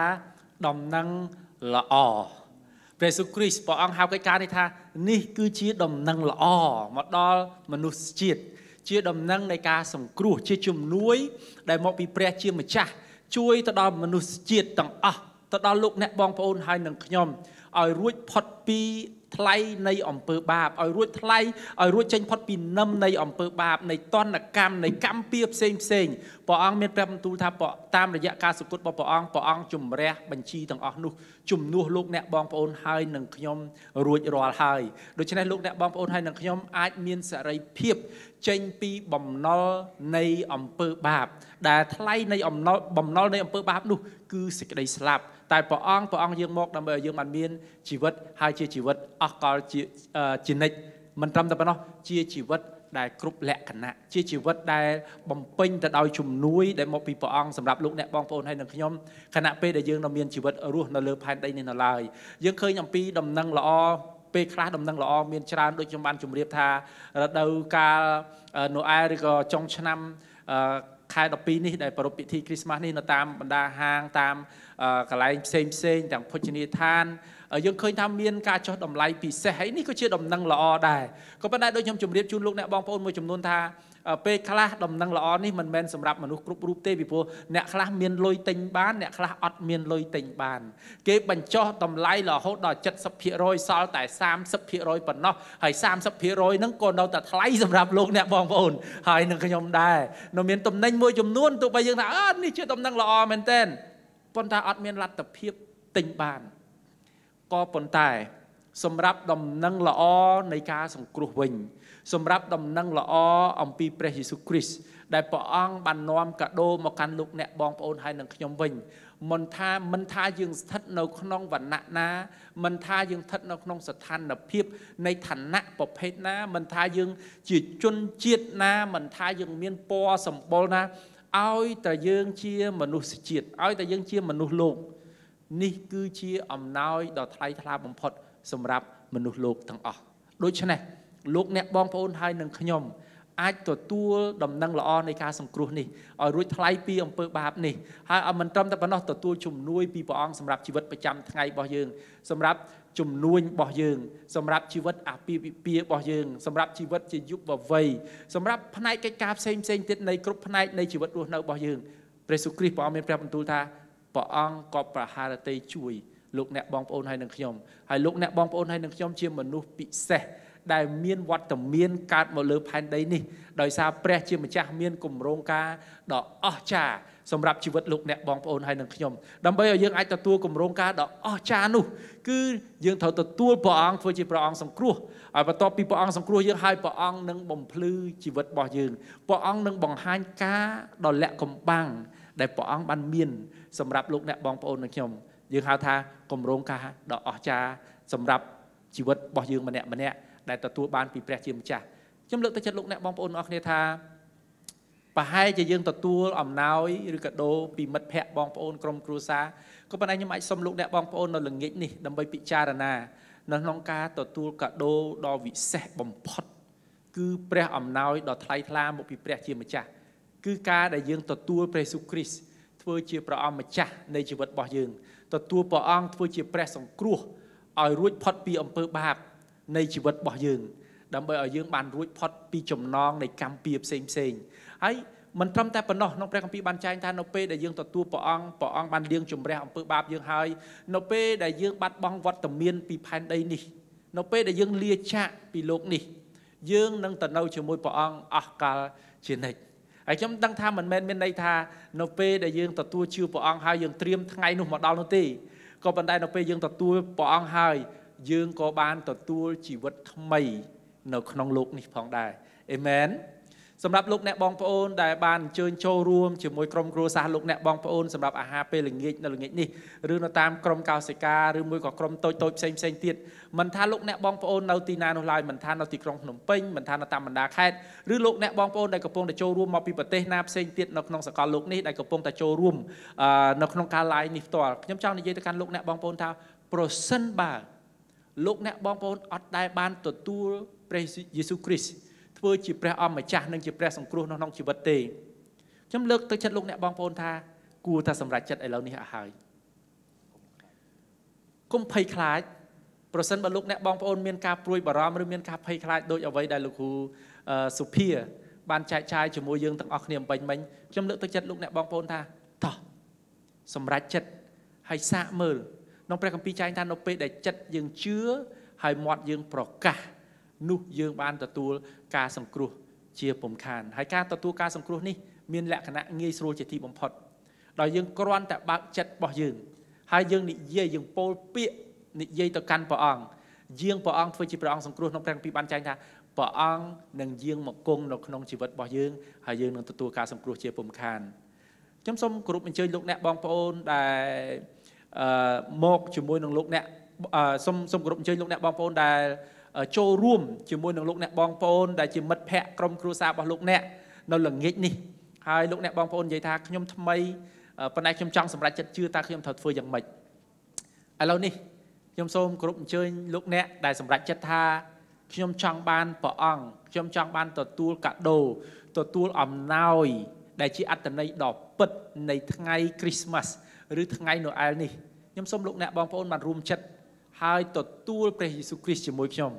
ដំណឹងល្អព្រះសុគ្រីស្ទព្រះអង្គហៅកិច្ចការនេះថានេះគឺជាដំណឹងល្អមកដល់មនុស្សជាតិជាដំណឹងនៃការសង្គ្រោះជាជំនួយ ដែលមកពីព្រះជាម្ចាស់ជួយទៅដល់មនុស្សជាតិទាំងអស់ ទៅដល់លោកអ្នកបងប្អូនហើយនឹងខ្ញុំឲ្យរួចផុតពីថ្លៃនៃអំពើបាបឲ្យរួចថ្លៃឲ្យរួចចេញផុតពីនឹមនៃអំពើបាបនៃតនកម្មនៃកម្មពៀផ្សេងផ្សេងព្រះអង្គមានព្រះបន្ទូលថាតាមរយៈការសុគតរបស់ព្រះអង្គព្រះអង្គជំរះបញ្ជីទាំងអស់នោះជំនួសលោកអ្នកបងប្អូនហើយនឹងខ្ញុំរួចរាល់ហើយដូច្នេះលោកអ្នកបងប្អូនហើយនឹងខ្ញុំអាចមានសេរីភាពចេញពីបំណុលនៃអំពើបាប ដែលថ្លៃនៃអំណុលបំណុលនៃអំពើបាបនោះគឺសេចក្តីស្លាប់ តែព្រះអង្គព្រះអង្គយើងមកដើម្បីឲ្យយើងបានមានជីវិតហើយជាជីវិតអស់កលជាជានិច្ចមិនត្រឹមតែប៉ុណ្ណោះជាជីវិតដែលគ្រប់លក្ខណៈជាជីវិតដែលបំពេញទៅដោយជំនួយដែលមកពីព្រះអង្គសម្រាប់លោកអ្នកបងប្អូនហើយនិងខ្ញុំខណៈពេលដែលយើងនៅមានជីវិតរស់នៅលើផែនដីនេះនៅឡើយយើងឃើញអំពីដំណឹងល្អពេលខ្លះដំណឹងល្អមានច្រើនដូចខ្ញុំបានជម្រាបថារដូវកាលណូអែលឬក៏ចុងឆ្នាំខែ12នេះដែលប្រារព្ធពិធីគ្រីស្មាស់នេះនៅតាមបណ្ដាហាងតាម កន្លែងផ្សេងផ្សេងទាំងភោជនីយដ្ឋានយើងឃើញថាមានការចោះតម្លៃពិសេសហើយនេះក៏ជាដំណឹងល្អដែរក៏ប៉ុន្តែដូចខ្ញុំជម្រាបជូនលោកអ្នកបងប្អូនមួយចំនួនថាពេលខ្លះដំណឹងល្អនេះមិនមែនសម្រាប់មនុស្សគ្រប់រូបទេពីព្រោះអ្នកខ្លះមានលុយទិញបានអ្នកខ្លះអត់មានលុយទិញបាន គេបញ្ចុះតម្លៃរហូតដល់70%សល់តែ30%ប៉ុណ្ណោះហើយ30%ហ្នឹងក៏នៅតែថ្លៃសម្រាប់លោកអ្នកបងប្អូនហើយនឹងខ្ញុំដែរនៅមានតំណែងមួយចំនួនទោះបីយើងថាអឺនេះជាដំណឹងល្អមែនទែន ប៉ុន្តែអត់មានលទ្ធភាពទិញបានក៏ប៉ុន្តែ សម្រាប់ដំណឹងល្អនៃការសង្គ្រោះវិញ សម្រាប់ដំណឹងល្អអំពីព្រះយេស៊ូវគ្រីស្ទដែលព្រះអង្គបាននាំកាដូមកកាន់លោកអ្នកបងប្អូនហើយនឹងខ្ញុំវិញមិនថាមិនថាយើងស្ថិតនៅក្នុងវណ្ណៈណាមិនថាយើងស្ថិតនៅក្នុងស្ថានភាពនៃឋានៈប្រភេទណាមិនថាយើងជាជនជាតិណាមិនថាយើងមានពណ៌សម្បុរណា ឲ្យតែយើងជាមនុស្សជាតិឲ្យតែយើងជាមនុស្សលោកនេះគឺជាអំណោយដ៏ថ្លៃថ្លាបំផុត សម្រាប់មនុស្សលោកទាំងអស់ដូច្នេះលោកអ្នកបងប្អូនហើយនឹងខ្ញុំអាចទទួលដំណឹងល្អនៃការសង្គ្រោះនេះឲ្យរួចថ្លៃពីអំពើបាបនេះហើយឲ្យមិនត្រឹមតែប៉ុណ្ណោះទទួលជំនួយពីព្រះអង្គសម្រាប់ជីវិតប្រចាំថ្ងៃរបស់យើងសម្រាប់ ជំនួញរបស់យើងសម្រាប់ជីវិតអាពាហ៍ពិពាហ៍របស់យើងសម្រាប់ជីវិតជាយុវវ័យសម្រាប់ផ្នែកកិច្ចការផ្សេងផ្សេងទៀតនៃគ្រប់ផ្នែកនៃជីវិតរស់នៅរបស់យើងព្រះសុគ្រីស្ទព្រះអង្គមានព្រះបន្ទូលថាព្រះអង្គក៏ប្រហារតីជួយលោកអ្នកបងប្អូនហើយនឹងខ្ញុំហើយលោកអ្នកបងប្អូនហើយនឹងខ្ញុំជាមនុស្សពិសេសដែលមានវត្តមានកើតមកលើផែនដីនេះដោយសារព្រះជាម្ចាស់មានគម្រោងការដ៏អស្ចារ្យ សម្រាប់ជីវិតលោកអ្នកបងប្អូនហើយនិងខ្ញុំដើម្បីឲ្យយើងអាចទទួលគម្រោងការដ៏អស្ចារ្យនោះគឺយើងត្រូវទទួលព្រះអង្គធ្វើជាព្រះអង្គសង្គ្រោះហើយបន្ទាប់ពីព្រះអង្គសង្គ្រោះយើងហើយព្រះអង្គនឹងបំភ្លឺជីវិតរបស់យើងព្រះអង្គនឹងបង្ហាញការដ៏លាក់កំបាំងដែលព្រះអង្គបានមានសម្រាប់លោកអ្នកបងប្អូននិងខ្ញុំយើងហៅថាគម្រោងការដ៏អស្ចារ្យសម្រាប់ជីវិតរបស់យើងម្នាក់ម្នាក់ដែលទទួលបានពីព្រះជាម្ចាស់ខ្ញុំលើកទឹកចិត្តលោកអ្នកបងប្អូនអរគ្នាថា ប្រហែលជាយើងទទួលអំណោយឬកាដូពីមិត្តភ័ក្តិបងប្អូនក្រុមគ្រួសារក៏ប៉ុន្តែខ្ញុំអាចសុំលោកអ្នកបងប្អូននៅល្ងាចនេះដើម្បីពិចារណានៅក្នុងការទទួលកាដូដ៏វិសេសបំផុត គឺព្រះអំណោយដ៏ថ្លៃថ្លាមកពីព្រះជាម្ចាស់គឺការដែលយើងទទួលព្រះយេស៊ូវគ្រីស្ទធ្វើជាព្រះអង្គម្ចាស់នៃជីវិតរបស់យើងទទួលព្រះអង្គធ្វើជាព្រះសង្គ្រោះឲ្យរួចផុតពីអំពើបាបនៃជីវិតរបស់យើងដើម្បីឲ្យយើងបានរួចផុតពីចំណងនៃកម្មពៀផ្សេងផ្សេង ហើយមិនត្រឹមតែប៉ុណ្ណោះក្នុងព្រះគម្ពីរបានចែងថានៅពេលដែលយើងទទួលព្រះអង្គព្រះអង្គបានលាងជំរះអំពើបាបយើងហើយនៅពេលដែលយើងបាត់បង់វត្តមានពីផែនដីនេះនៅពេលដែលយើងលាចាកពីលោកនេះ យើងនឹងទៅនៅជាមួយព្រះអង្គអស់កលជានិច្ចហើយខ្ញុំដឹងថាមិនមែនមានន័យថានៅពេលដែលយើងទទួលជឿព្រះអង្គហើយយើងត្រៀមថ្ងៃនោះមកដល់នោះទេក៏ប៉ុន្តែនៅពេលយើងទទួលព្រះអង្គហើយយើងក៏បានទទួលជីវិតថ្មី នៅក្នុងលោកនេះផងដែរអេមែន សម្រាប់លោកអ្នកបងប្អូនដែលបានអញ្ជើញចូលរួមជាមួយក្រុមគ្រួសារលោកអ្នកបងប្អូនសម្រាប់អាហារពេលល្ងាចនៅល្ងាចនេះឬនៅតាមក្រុមកោសិកាឬមួយក៏ក្រុមតូចតូចផ្សេងផ្សេងទៀតមិនថាលោកអ្នកបងប្អូននៅទីណានោះឡើយមិនថានៅទីក្រុងភ្នំពេញមិនថានៅតាមបណ្ដាខេត្តឬលោកអ្នកបងប្អូនដែលកំពុងតែចូលរួមមកពីប្រទេសណាផ្សេងទៀតនៅក្នុងសកលលោកនេះដែលកំពុងតែចូលរួមនៅក្នុងការ live នេះផ្ទាល់ខ្ញុំចង់និយាយទៅកាន់លោកអ្នកបងប្អូនថាប្រសិនបើលោកអ្នកបងប្អូនអត់ដែលបានទទួលព្រះយេស៊ូវគ្រីស្ទ ធ្វើជាព្រះអម្ចាស់និងជាព្រះសង្គ្រោះនៅក្នុងជីវិតទេខ្ញុំលើកទឹកចិត្តលោកអ្នកបងប្អូនថាគួរតែសម្រេចចិត្តឥឡូវនេះឲ្យហើយកុំភ័យខ្លាចប្រសិនបើលោកអ្នកបងប្អូនមានការព្រួយបារម្ភឬមានការភ័យខ្លាចដូចអ្វីដែលលោកគ្រូសុភាបានចែកចាយជាមួយយើងទាំងអស់គ្នាអំបញ្ញមិញខ្ញុំលើកទឹកចិត្តលោកអ្នកបងប្អូនថាតោះសម្រេចចិត្តហើយសាកមើលក្នុងព្រះគម្ពីរចែងថានៅពេលដែលចិត្តយើងជឿហើយមាត់យើងប្រកាស នោះយើងបានទទួលការសង្គ្រោះជាពំខានហើយការទទួលការសង្គ្រោះនេះមានលក្ខណៈងាយស្រួលជាទីបំផុតដោយយើងគ្រាន់តែបើកចិត្តរបស់យើង ហើយយើងនិយាយយើងពោលពាក្យនិយាយទៅកាន់ព្រះអង្គយាងព្រះអង្គធ្វើជាព្រះអង្គសង្គ្រោះក្នុងព្រះគម្ពីរបានចែងថាព្រះអង្គនឹងយាងមកគង់នៅក្នុងជីវិតរបស់យើងហើយយើងនឹងទទួលការសង្គ្រោះជាពំខានខ្ញុំសូមគោរពអញ្ជើញលោកអ្នកបងប្អូនដែលអឺមកជាមួយនឹងលោកអ្នកសូមសូមគោរពអញ្ជើញលោកអ្នកបងប្អូនដែល ចូលរួមជាមួយនឹងលោកអ្នកបងប្អូនដែលជាមិត្តភ័ក្តិក្រុមគ្រួសាររបស់លោកអ្នកនៅល្ងាចនេះហើយលោកអ្នកបងប្អូននិយាយថាខ្ញុំថ្មីប៉ុន្តែខ្ញុំចង់សម្រេចចិត្តជឿតើខ្ញុំត្រូវធ្វើយ៉ាងម៉េចឥឡូវនេះខ្ញុំសូមគោរពអញ្ជើញលោកអ្នកដែលសម្រេចចិត្តថាខ្ញុំចង់បានព្រះអង្គខ្ញុំចង់បានទទួលកាដូទទួលអំណោយ ដែលជាអត្តន័យដ៏ពិតនៃថ្ងៃគ្រីស្មាស់ឬថ្ងៃណូអែលនេះខ្ញុំសូមលោកអ្នកបងប្អូនបានរួមចិត្ត ហើយទទួលព្រះយេស៊ូវគ្រីស្ទជាមួយខ្ញុំ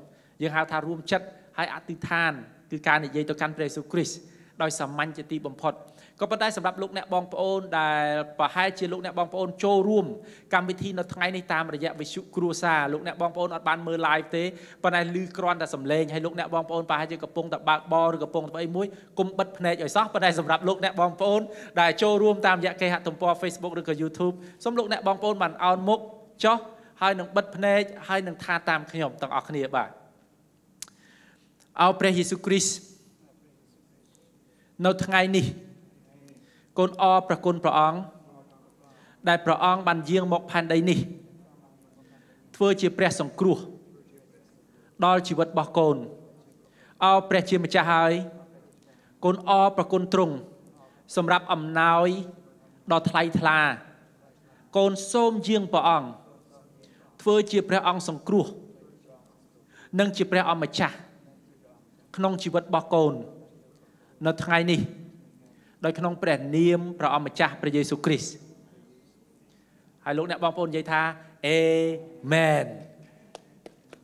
យើងហៅថារួមចិត្តហើយអធិដ្ឋានគឺការនិយាយទៅកាន់ព្រះយេស៊ូវគ្រីស្ទដោយសាមញ្ញជាទីបំផុតក៏ប៉ុន្តែសម្រាប់លោកអ្នកបងប្អូនដែលប្រហែលជាលោកអ្នកបងប្អូនចូលរួមកម្មវិធីនៅថ្ងៃនេះតាមរយៈវិទ្យុគ្រួសារលោកអ្នកបងប្អូនអត់បានមើល live ទេប៉ុន្តែឮគ្រាន់តែសំឡេងហើយលោកអ្នកបងប្អូនប្រហែលជាកំពុងតែបើកបរឬកំពុងតែអីមួយគុំបិទភ្នែកឲ្យសោះប៉ុន្តែសម្រាប់លោកអ្នកបងប្អូនដែលចូលរួមតាមរយៈគេហទំព័រ Facebook ឬក៏ YouTube សូមលោកអ្នកបងប្អូនបានអោនមុខចុះ ហើយនឹងបិទភ្នែកហើយនឹងថាតាមខ្ញុំទាំងអស់គ្នាបាទអោព្រះយេស៊ូវគ្រីស្ទនៅថ្ងៃនេះកូនអរព្រះគុណព្រះអង្គដែលព្រះអង្គបានយាងមកផែនដីនេះ ធ្វើជាព្រះសង្គ្រោះ ដល់ជីវិតរបស់កូនអោព្រះជាម្ចាស់ហើយកូនអរប្រគុណទ្រង់សម្រាប់អំណោយដ៏ថ្លៃថ្លា កូនសូមយាងព្រះអង្គ ធ្វើជាព្រះអង្គសង្គ្រោះនិងជាព្រះអម្ចាស់ក្នុងជីវិតរបស់កូន នៅថ្ងៃនេះ ដោយក្នុងព្រះនាមព្រះអម្ចាស់ព្រះយេស៊ូវគ្រីស្ទហើយលោកអ្នកបងប្អូននិយាយថាអេមែន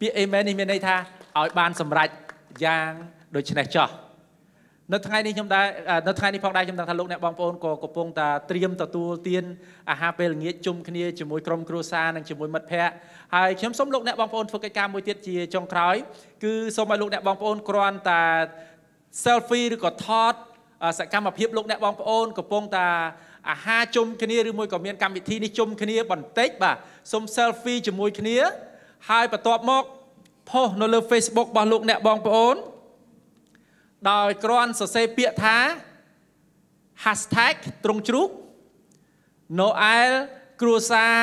ពាក្យអេមែននេះមានន័យថាឲ្យបានសម្រេចយ៉ាងដូចនេះចោះ នៅថ្ងៃនេះខ្ញុំដែរអឺនៅថ្ងៃនេះផងដែរខ្ញុំដឹងថាលោកអ្នកបងប្អូនក៏កំពុងតែត្រៀមទទួលទានអាហារពេលល្ងាចជុំគ្នាជាមួយក្រុមគ្រួសារនិងជាមួយមិត្តភ័ក្តិហើយខ្ញុំសូមលោកអ្នកបងប្អូនធ្វើកិច្ចការមួយទៀតជាចុងក្រោយគឺសូមឲ្យលោកអ្នកបងប្អូនគ្រាន់តែ selfie ឬក៏ថតអឺសកម្មភាពលោកអ្នកបងប្អូនកំពុងតែអាហារជុំគ្នាឬមួយក៏មានកម្មវិធីនេះជុំគ្នាបន្តិចបាទសូម selfie ជាមួយគ្នា ហើយបន្ទាប់មកផុសនៅលើ Facebook របស់លោកអ្នកបងប្អូន ដោយគ្រាន់សរសេរពាក្យថា hashtag ត្រង់ជ្រូក Noel គ្រួសារ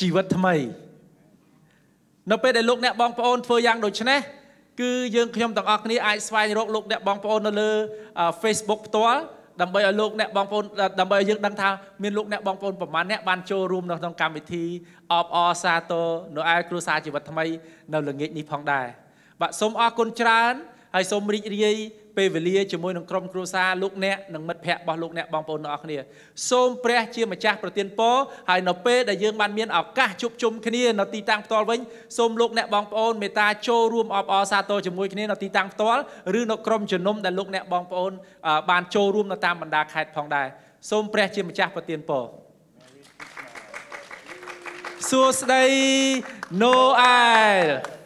ជីវិតថ្មី នៅពេលដែលលោកអ្នកបងប្អូនធ្វើយ៉ាងដូចនេះគឺយើងខ្ញុំទាំងអស់គ្នាអាចស្វែងរកលោកអ្នកបងប្អូននៅលើ Facebook ផ្ទាល់ដើម្បីឲ្យលោកអ្នកបងប្អូនដើម្បីឲ្យយើងដឹងថាមានលោកអ្នកបងប្អូនប្រមាណអ្នកបានចូលរួមនៅក្នុងកម្មវិធីអបអរសាទរ Noel គ្រួសារជីវិតថ្មី នៅល្ងាចនេះផងដែរបាទសូមអរគុណច្រើនហើយសូមរីករាយ ពេលវេលាជាមួយនឹងក្រុមគ្រួសារលោកអ្នកនិងមិត្តភ័ក្តិរបស់លោកអ្នកបងប្អូនទាំងអស់គ្នាសូមព្រះជាម្ចាស់ប្រទានពរហើយនៅពេលដែលយើងបានមានឱកាសជួបជុំគ្នានៅទីតាំងផ្ទាល់វិញសូមលោកអ្នកបងប្អូនមេត្តាចូលរួមអបអរសាទរជាមួយគ្នានៅទីតាំងផ្ទាល់ឬនៅក្រុមជំនុំដែលលោកអ្នកបងប្អូនអឺបានចូលរួមនៅតាមបណ្ដាខេត្តផងដែរសូមព្រះជាម្ចាស់ប្រទានពរសួស្តី Noel